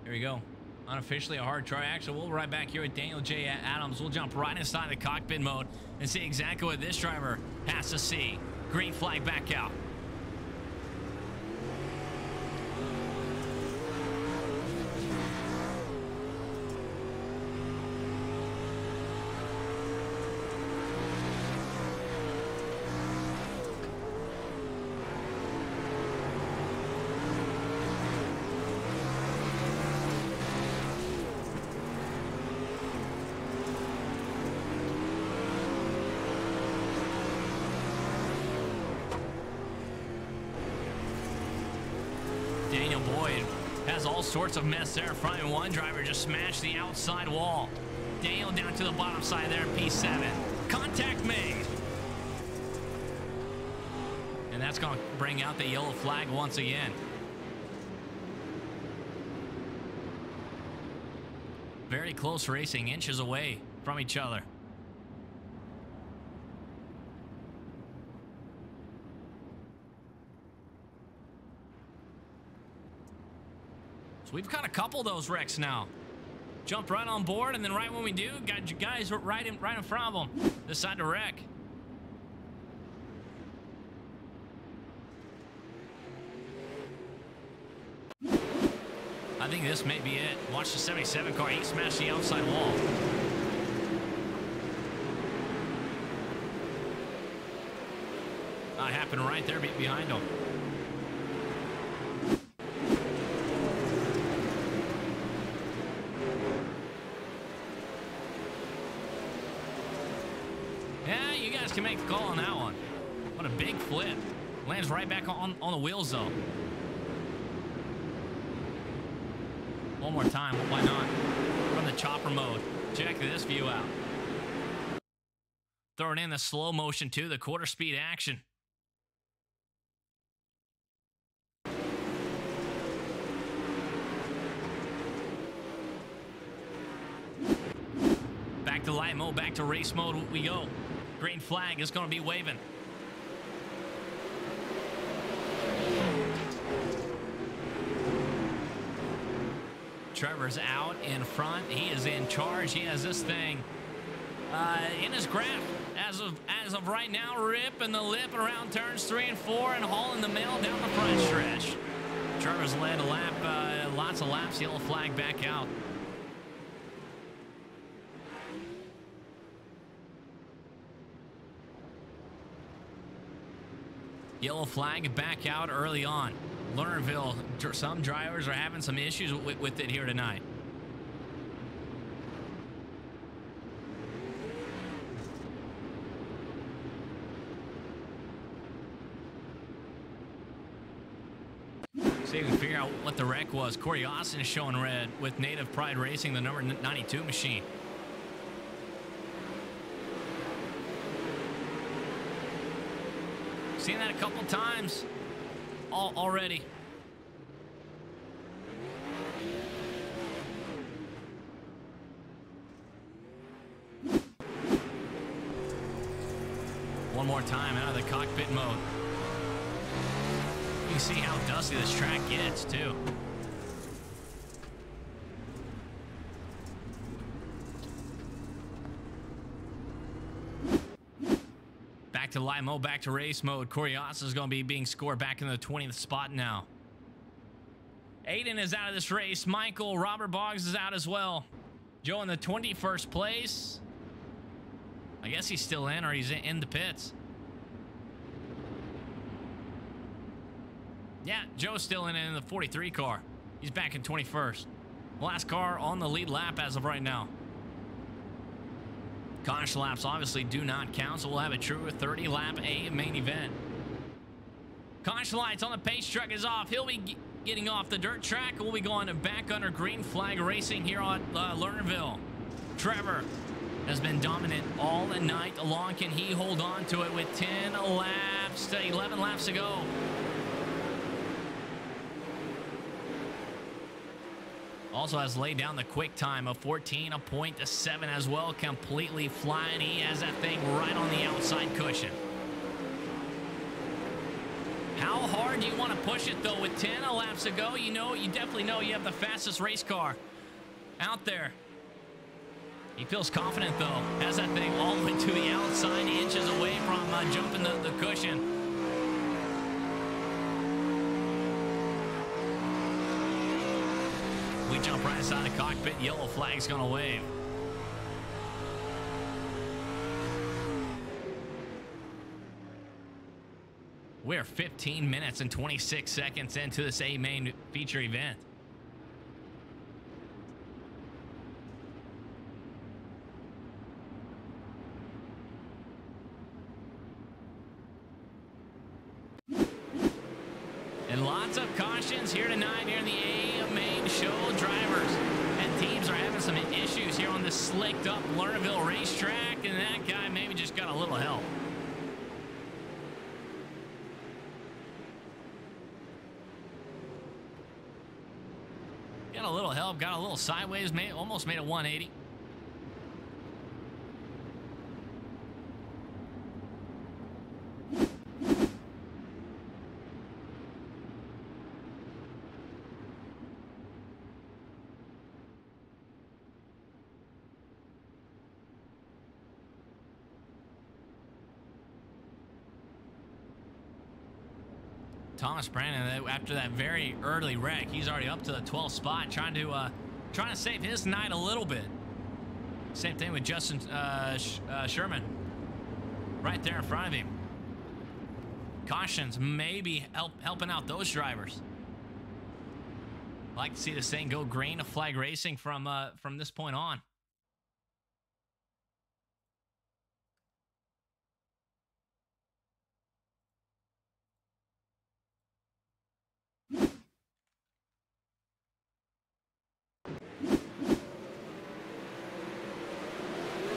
Here we go. Unofficially a hard try. Actually, we'll right back here with Daniel J. Adams. We'll jump right inside the cockpit mode and see exactly what this driver has to see. Green flag back out. Sorts of mess there. Front and one driver just smashed the outside wall. Dale down to the bottom side there in P7. Contact made. And that's going to bring out the yellow flag once again. Very close racing, inches away from each other. We've got a couple of those wrecks now. Jumped right on board, and then right when we do, got you guys right in, right in front of them. This side to wreck. I think this may be it. Watch the 77 car. He smashed the outside wall. That happened right there behind him. Yeah, you guys can make the call on that one. What a big flip. Lands right back on, on the wheels, though. One more time, why not? From the chopper mode. Check this view out. Throwing in the slow motion too, the quarter speed action. Back to light mode, back to race mode we go. Green flag is going to be waving. Trevor's out in front. He is in charge. He has this thing uh, in his grasp as of as of right now. Ripping the lip around turns three and four and hauling the mail down the front stretch. Trevor's led a lap, uh, lots of laps. Yellow flag back out. Yellow flag back out early on. Lernerville, some drivers are having some issues with, with it here tonight. See if we can figure out what the wreck was. Corey Austin is showing red with Native Pride Racing, the number 92 machine. Seen that a couple times already. One more time out of the cockpit mode. You can see how dusty this track gets, too. To live mode, back to race mode. Corias is going to be being scored back in the 20th spot now. Aiden is out of this race. Michael Robert Boggs is out as well. Joe in the 21st place. I guess he's still in or he's in the pits. Yeah, Joe's still in in the 43 car. He's back in 21st. Last car on the lead lap as of right now. Caution laps obviously do not count, so we'll have a true 30 lap A main event. Caution lights on the pace truck is off. He'll be getting off the dirt track. We'll be going back under green flag racing here on uh, Lernerville. Trevor has been dominant all the night long. Can he hold on to it with 10 laps to 11 laps to go? Also has laid down the quick time of 14, a point to 7 as well. Completely flying. He has that thing right on the outside cushion. How hard do you want to push it, though? With 10 laps to go, you know, you definitely know you have the fastest race car out there. He feels confident, though. Has that thing all the way to the outside, inches away from uh, jumping the, the cushion. We jump right inside the cockpit. Yellow flag's going to wave. We're 15 minutes and 26 seconds into this A main feature event. And live Lots of cautions here tonight here in the A main show drivers. And teams are having some issues here on this slicked up Lernerville racetrack, and that guy maybe just got a little help. Got a little help, got a sideways, made, almost made a 180. Thomas Brandon, after that very early wreck, he's already up to the 12th spot, trying to uh, trying to save his night a little bit. Same thing with Justin uh, uh, Sherman, right there in front of him. Cautions maybe help helping out those drivers. Like to see this thing go green, a flag racing from uh, from this point on.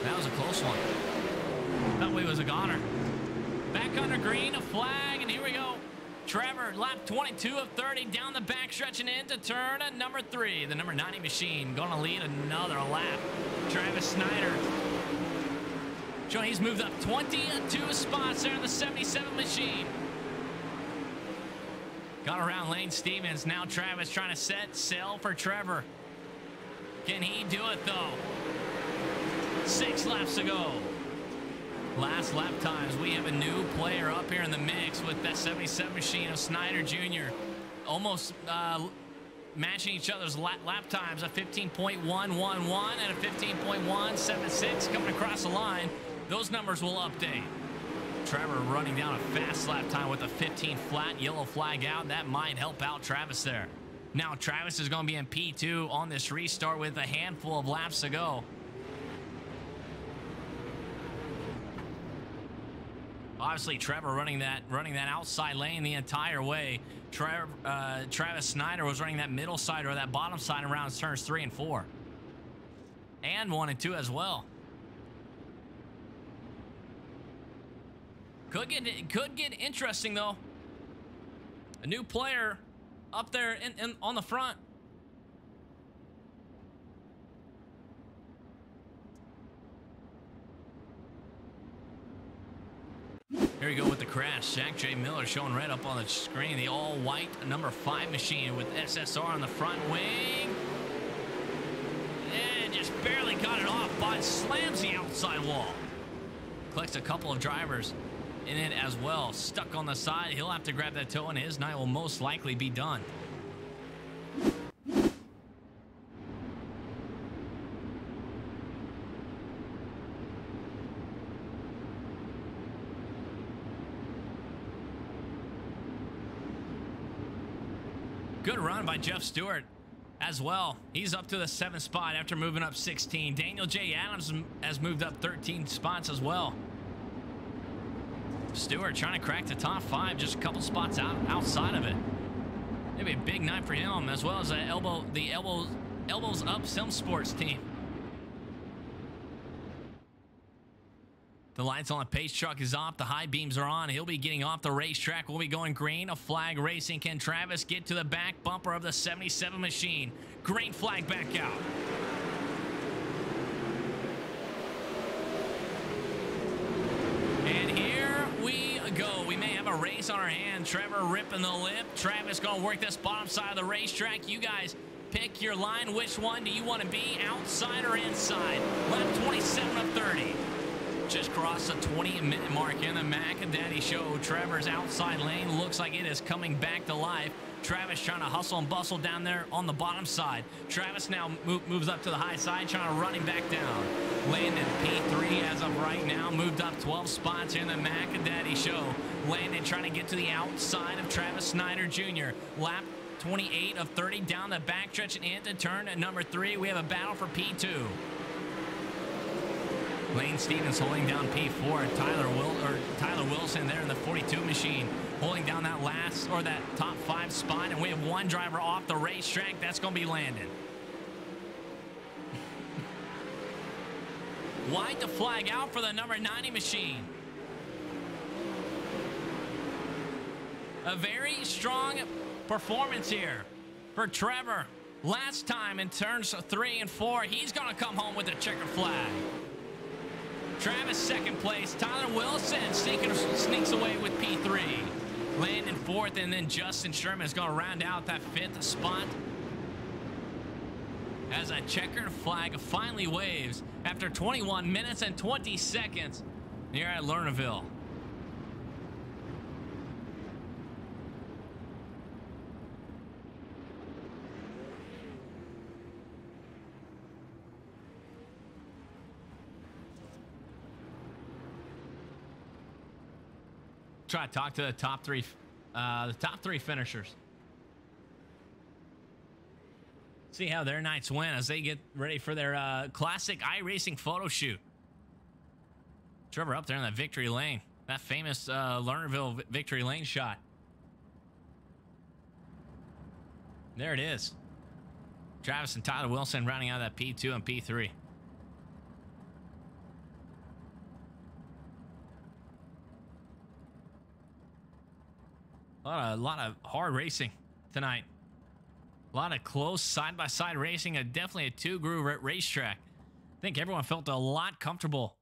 That was a close one. That way was a goner. Back under green, a flag, and here we go. Trevor, lap 22 of 30, down into turn at number three. The number 90 machine going to lead another lap. Travis Snyder. Showing he's moved up 22 spots there in the 77 machine. Got around Lane Stevens. Now Travis trying to set sail for Trevor. Can he do it though? Six laps to go. Last lap times, we have a new player up here in the mix with that 77 machine of Snyder Jr. Almost uh, matching each other's lap, lap times, a 15.111 and a 15.176 coming across the line. Those numbers will update. Trevor running down a fast lap time with a 15 flat yellow flag out. That might help out Travis there. Now Travis is going to be in P2 on this restart with a handful of laps to go. Obviously, Trevor running that running that outside lane the entire way. Uh, Travis Snyder was running that middle side or that bottom side around turns three and four, and one and two as well. Could get could get interesting though. A new player up there in, in on the front. Here we go with the crash. Zach J. Miller showing right up on the screen. The all-white number five machine with SSR on the front wing. And just barely got it off, but slams the outside wall. Collects a couple of drivers in it as well. Stuck on the side. He'll have to grab that toe, and his night will most likely be done. Good run by Jeff Stewart as well. He's up to the seventh spot after moving up 16. Daniel J. Adams has moved up 13 spots as well. Stewart trying to crack the top five, just a couple spots out outside of it. Maybe a big night for him, as well as the elbow, the elbows, elbows up Sim Sports team. The lights on the pace truck is off. The high beams are on. He'll be getting off the racetrack. We'll be going green. A flag racing. Can Travis get to the back bumper of the 77 machine? Green flag back out. And here we go. We may have a race on our hand. Trevor ripping the lip. Travis going to work this bottom side of the racetrack. You guys pick your line. Which one do you want to be, outside or inside? Lap 27 of 30. Just crossed the 20 minute mark in the Macadaddy show. Trevor's outside lane looks like it is coming back to life. Travis trying to hustle and bustle down there on the bottom side. Travis now move, moves up to the high side, trying to run him back down. Landon P3 as of right now, moved up 12 spots in the Macadaddy show. Landon trying to get to the outside of Travis Snyder Jr. Lap 28 of 30 down the backstretch and into turn at number three. We have a battle for P2. Lane Stevens holding down P4. Tyler Will or Tyler Wilson there in the 42 machine. holding down that last or that top five spot. And we have one driver off the racetrack. That's going to be Landon. <laughs> Wide the flag out for the number 90 machine. A very strong performance here for Trevor. Last time in turns three and four, he's going to come home with a checkered flag. Travis second place. Tyler Wilson sneaks away with P3. Landon fourth, and then Justin Sherman is going to round out that fifth spot. As a checkered flag finally waves after 21 minutes and 20 seconds here at Lernerville. Try to talk to the top three, uh, the top three finishers. See how their nights went as they get ready for their uh, classic iRacing photo shoot. Trevor up there in that victory lane, that famous uh, Lernerville victory lane shot. There it is. Travis and Tyler Wilson rounding out that P2 and P3. A lot of, a lot of hard racing tonight. A lot of close side-by-side racing. A, definitely a two-groove racetrack. I think everyone felt a lot comfortable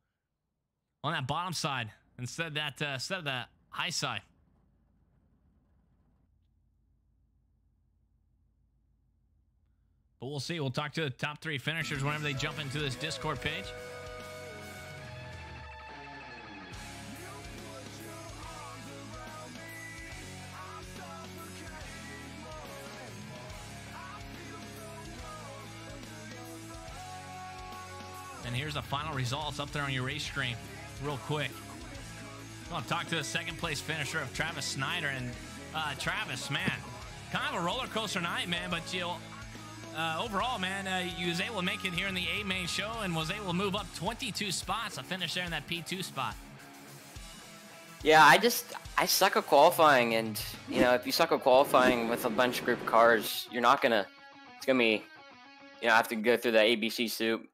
on that bottom side instead of that uh, instead of the high side. But we'll see. We'll talk to the top three finishers whenever they jump into this Discord page. Here's the final results up there on your race screen, real quick. I to talk to the second place finisher of Travis Snyder. And uh, Travis, man, kind of a roller coaster night, man. But you know, uh, overall, man, uh, you was able to make it here in the A main show and was able to move up 22 spots to finish there in that P2 spot. Yeah, I just I suck at qualifying, and you know if you suck at qualifying with a bunch of group cars, you're not gonna. It's gonna be, you know, I have to go through the ABC soup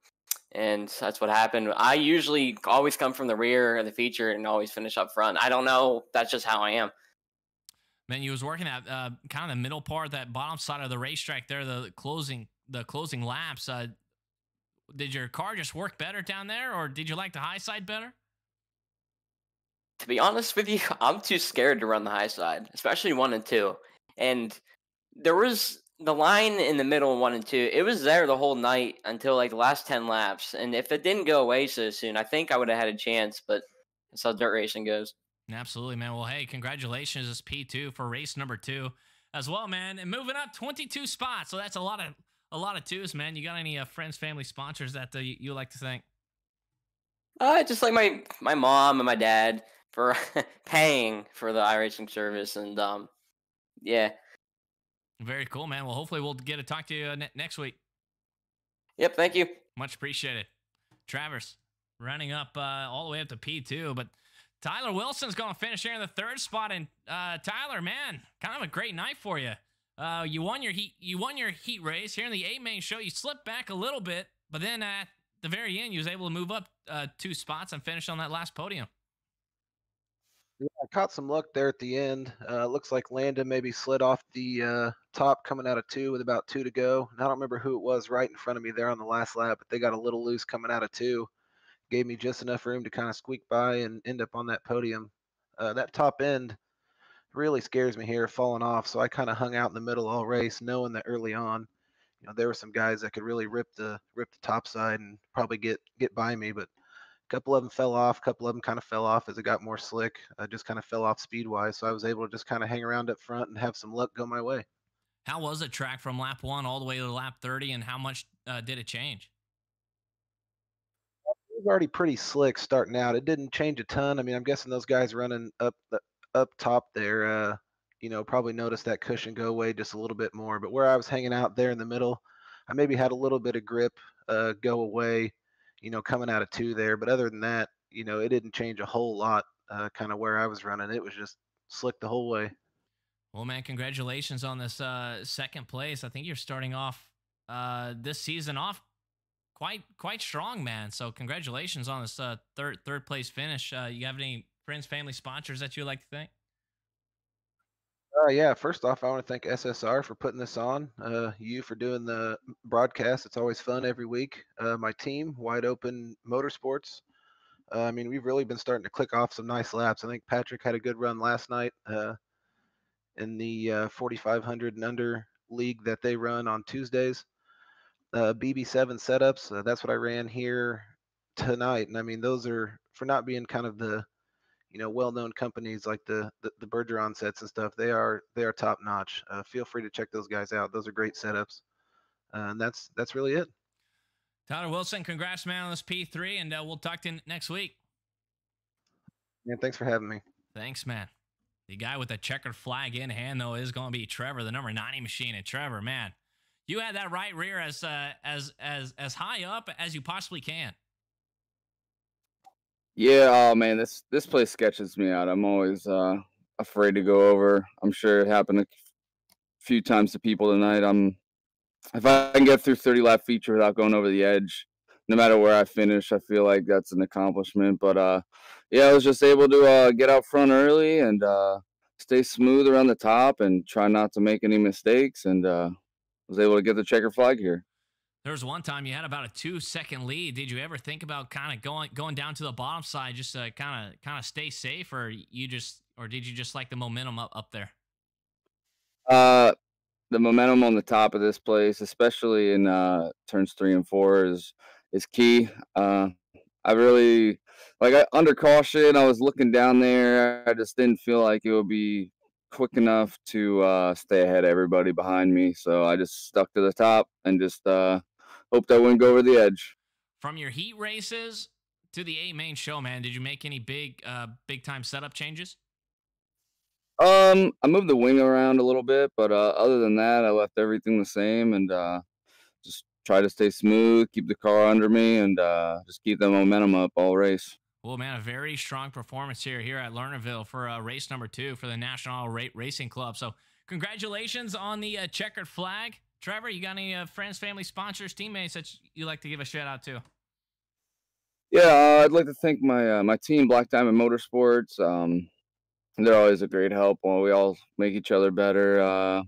and that's what happened. I usually always come from the rear of the feature and always finish up front. I don't know. That's just how I am. Man, you was working at uh, kind of the middle part, that bottom side of the racetrack there, the closing, the closing laps. Uh, did your car just work better down there, or did you like the high side better? To be honest with you, <laughs> I'm too scared to run the high side, especially one and two. And there was the line in the middle, one and two, it was there the whole night until like the last 10 laps. And if it didn't go away so soon, I think I would have had a chance, but that's how dirt racing goes. Absolutely, man. Well, hey, congratulations. It's P2 for race number two as well, man. And moving up 22 spots. So that's a lot of a lot of twos, man. You got any uh, friends, family, sponsors that uh, you, you like to thank? Uh, just like my my mom and my dad for <laughs> paying for the iRacing service, and um, yeah, very cool, man. Well, hopefully we'll get to talk to you uh, ne- next week. Yep, thank you. Much appreciated. Travis running up uh, all the way up to P2, but Tyler Wilson's going to finish here in the third spot. And uh, Tyler, man, kind of a great night for you. Uh, you won your heat. You won your heat race here in the A main show. You slipped back a little bit, but then at the very end, you was able to move up uh, two spots and finish on that last podium. Yeah, I caught some luck there at the end. Uh, looks like Landon maybe slid off the uh, top coming out of two with about two to go. And I don't remember who it was right in front of me there on the last lap, but they got a little loose coming out of two. Gave me just enough room to kind of squeak by and end up on that podium. Uh, that top end really scares me here, falling off. So I kind of hung out in the middle all race, knowing that early on, you know, there were some guys that could really rip the rip the top side and probably get get by me, but couple of them fell off. A couple of them kind of fell off as it got more slick. I just kind of fell off speed wise. So I was able to just kind of hang around up front and have some luck go my way. How was the track from lap one all the way to lap 30, and how much uh, did it change? It was already pretty slick starting out. It didn't change a ton. I mean, I'm guessing those guys running up the, up top there, uh, you know, probably noticed that cushion go away just a little bit more. But where I was hanging out there in the middle, I maybe had a little bit of grip uh, go away you know, coming out of two there. But other than that, you know, it didn't change a whole lot. Uh, kind of where I was running, it was just slick the whole way. Well, man, congratulations on this uh, second place. I think you're starting off uh, this season off quite quite strong, man. So congratulations on this uh, third third place finish. Uh, you have any friends, family, sponsors that you would like to thank? Uh, yeah, first off, I want to thank SSR for putting this on. Uh, you for doing the broadcast. It's always fun every week. Uh, my team, Wide Open Motorsports. Uh, I mean, we've really been starting to click off some nice laps. I think Patrick had a good run last night uh, in the uh, 4,500 and under league that they run on Tuesdays. Uh, BB7 setups. That's what I ran here tonight, and I mean, those are for not being kind of the you know well-known companies like the, the the Bergeron sets and stuff. They are they are top notch. Uh, feel free to check those guys out. Those are great setups, uh, and that's that's really it. Tyler Wilson, congrats, man, on this P3, and uh, we'll talk to you next week. Yeah, thanks for having me. Thanks, man. The guy with the checkered flag in hand, though, is going to be Trevor, the number 90 machine. And Trevor, man, you had that right rear as uh, as as as high up as you possibly can. Yeah, oh man, this this place sketches me out. I'm always uh, afraid to go over. I'm sure it happened a few times to people tonight. I'm if I can get through 30 lap feature without going over the edge, no matter where I finish, I feel like that's an accomplishment. But uh, yeah, I was just able to uh, get out front early and uh, stay smooth around the top and try not to make any mistakes, and uh, was able to get the checker flag here. There was one time you had about a two second lead. Did you ever think about kind of going going down to the bottom side just to kind of kind of stay safe, or you just or did you just like the momentum up up there? Uh, the momentum on the top of this place, especially in uh, turns three and four, is is key. Uh, I really like I, under caution. I was looking down there. I just didn't feel like it would be quick enough to uh, stay ahead of everybody behind me. So I just stuck to the top and just uh, hoped I wouldn't go over the edge. From your heat races to the A main show, man, did you make any big uh, big time setup changes? Um, I moved the wing around a little bit, but uh, other than that, I left everything the same and uh, just try to stay smooth, keep the car under me, and uh, just keep the momentum up all race. Well, man, a very strong performance here here at Lernerville for uh, race number two for the National Ra- Racing Club. So, congratulations on the uh, checkered flag, Trevor. You got any uh, friends, family, sponsors, teammates that you like to give a shout out to? Yeah, uh, I'd like to thank my uh, my team, Black Diamond Motorsports. Um, they're always a great help. We all make each other better. Uh,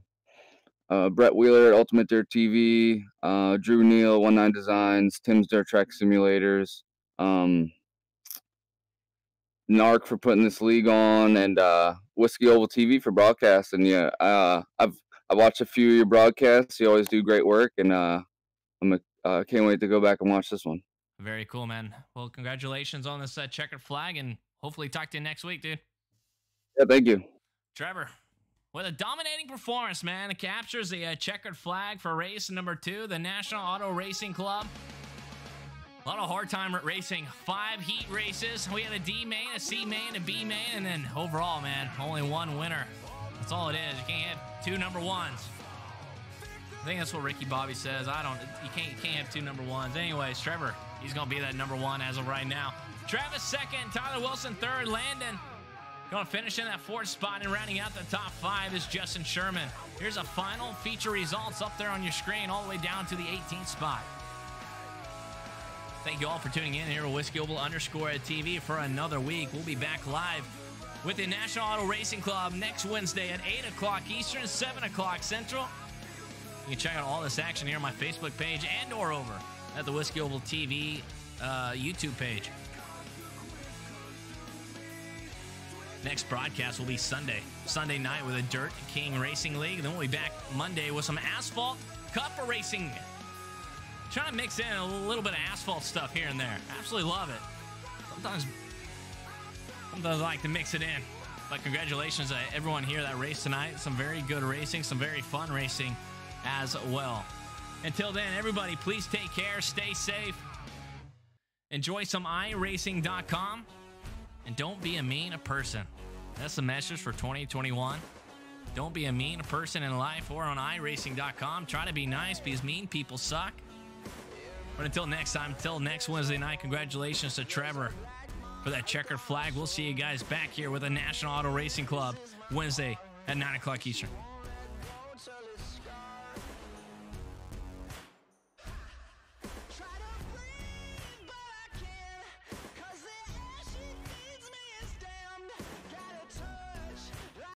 uh, Brett Wheeler at Ultimate Dirt TV, uh, Drew Neal, One Nine Designs, Tim's Dirt Track Simulators, um, Narc for putting this league on, and Whiskey Oval TV for broadcasting. Yeah, I've I watched a few of your broadcasts. You always do great work, and uh, I'm a, uh, can't wait to go back and watch this one. Very cool, man. Well, congratulations on this uh, checkered flag, and hopefully talk to you next week, dude. Yeah, thank you. Trevor, with a dominating performance, man, it captures the uh, checkered flag for race number two, the National Auto Racing Club. A lot of hard time racing. Five heat races. We had a D main, a C main, a B main, and then overall, man, only one winner. That's all it is. You can't have two number ones. I think that's what Ricky Bobby says. I don't. You can't. You can't have two number ones. Anyways, Trevor, he's gonna be that number one as of right now. Travis second, Tyler Wilson third, Landon Going to finish in that fourth spot and rounding out the top five is Justin Sherman. Here's a final feature results up there on your screen, all the way down to the 18th spot. Thank you all for tuning in here at Whiskey Oval underscore at TV for another week. We'll be back live with the National Auto Racing Club next Wednesday at 8 o'clock Eastern, 7 o'clock Central. You can check out all this action here on my Facebook page and or over at the Whiskey Oval TV uh, YouTube page. Next broadcast will be Sunday. Sunday night with a Dirt King Racing League. Then we'll be back Monday with some asphalt cup racing. Trying to mix in a little bit of asphalt stuff here and there. Absolutely love it. Sometimes, like to mix it in. But congratulations to everyone here that raced tonight. Some very good racing, some very fun racing as well. Until then, everybody, please take care, stay safe, enjoy some iRacing.com, and don't be a mean a person. That's the message for 2021. Don't be a mean person in life or on iRacing.com. Try to be nice because mean people suck. But until next time, until next Wednesday night, congratulations to Trevor for that checkered flag. We'll see you guys back here with the National Auto Racing Club Wednesday at 9 o'clock Eastern.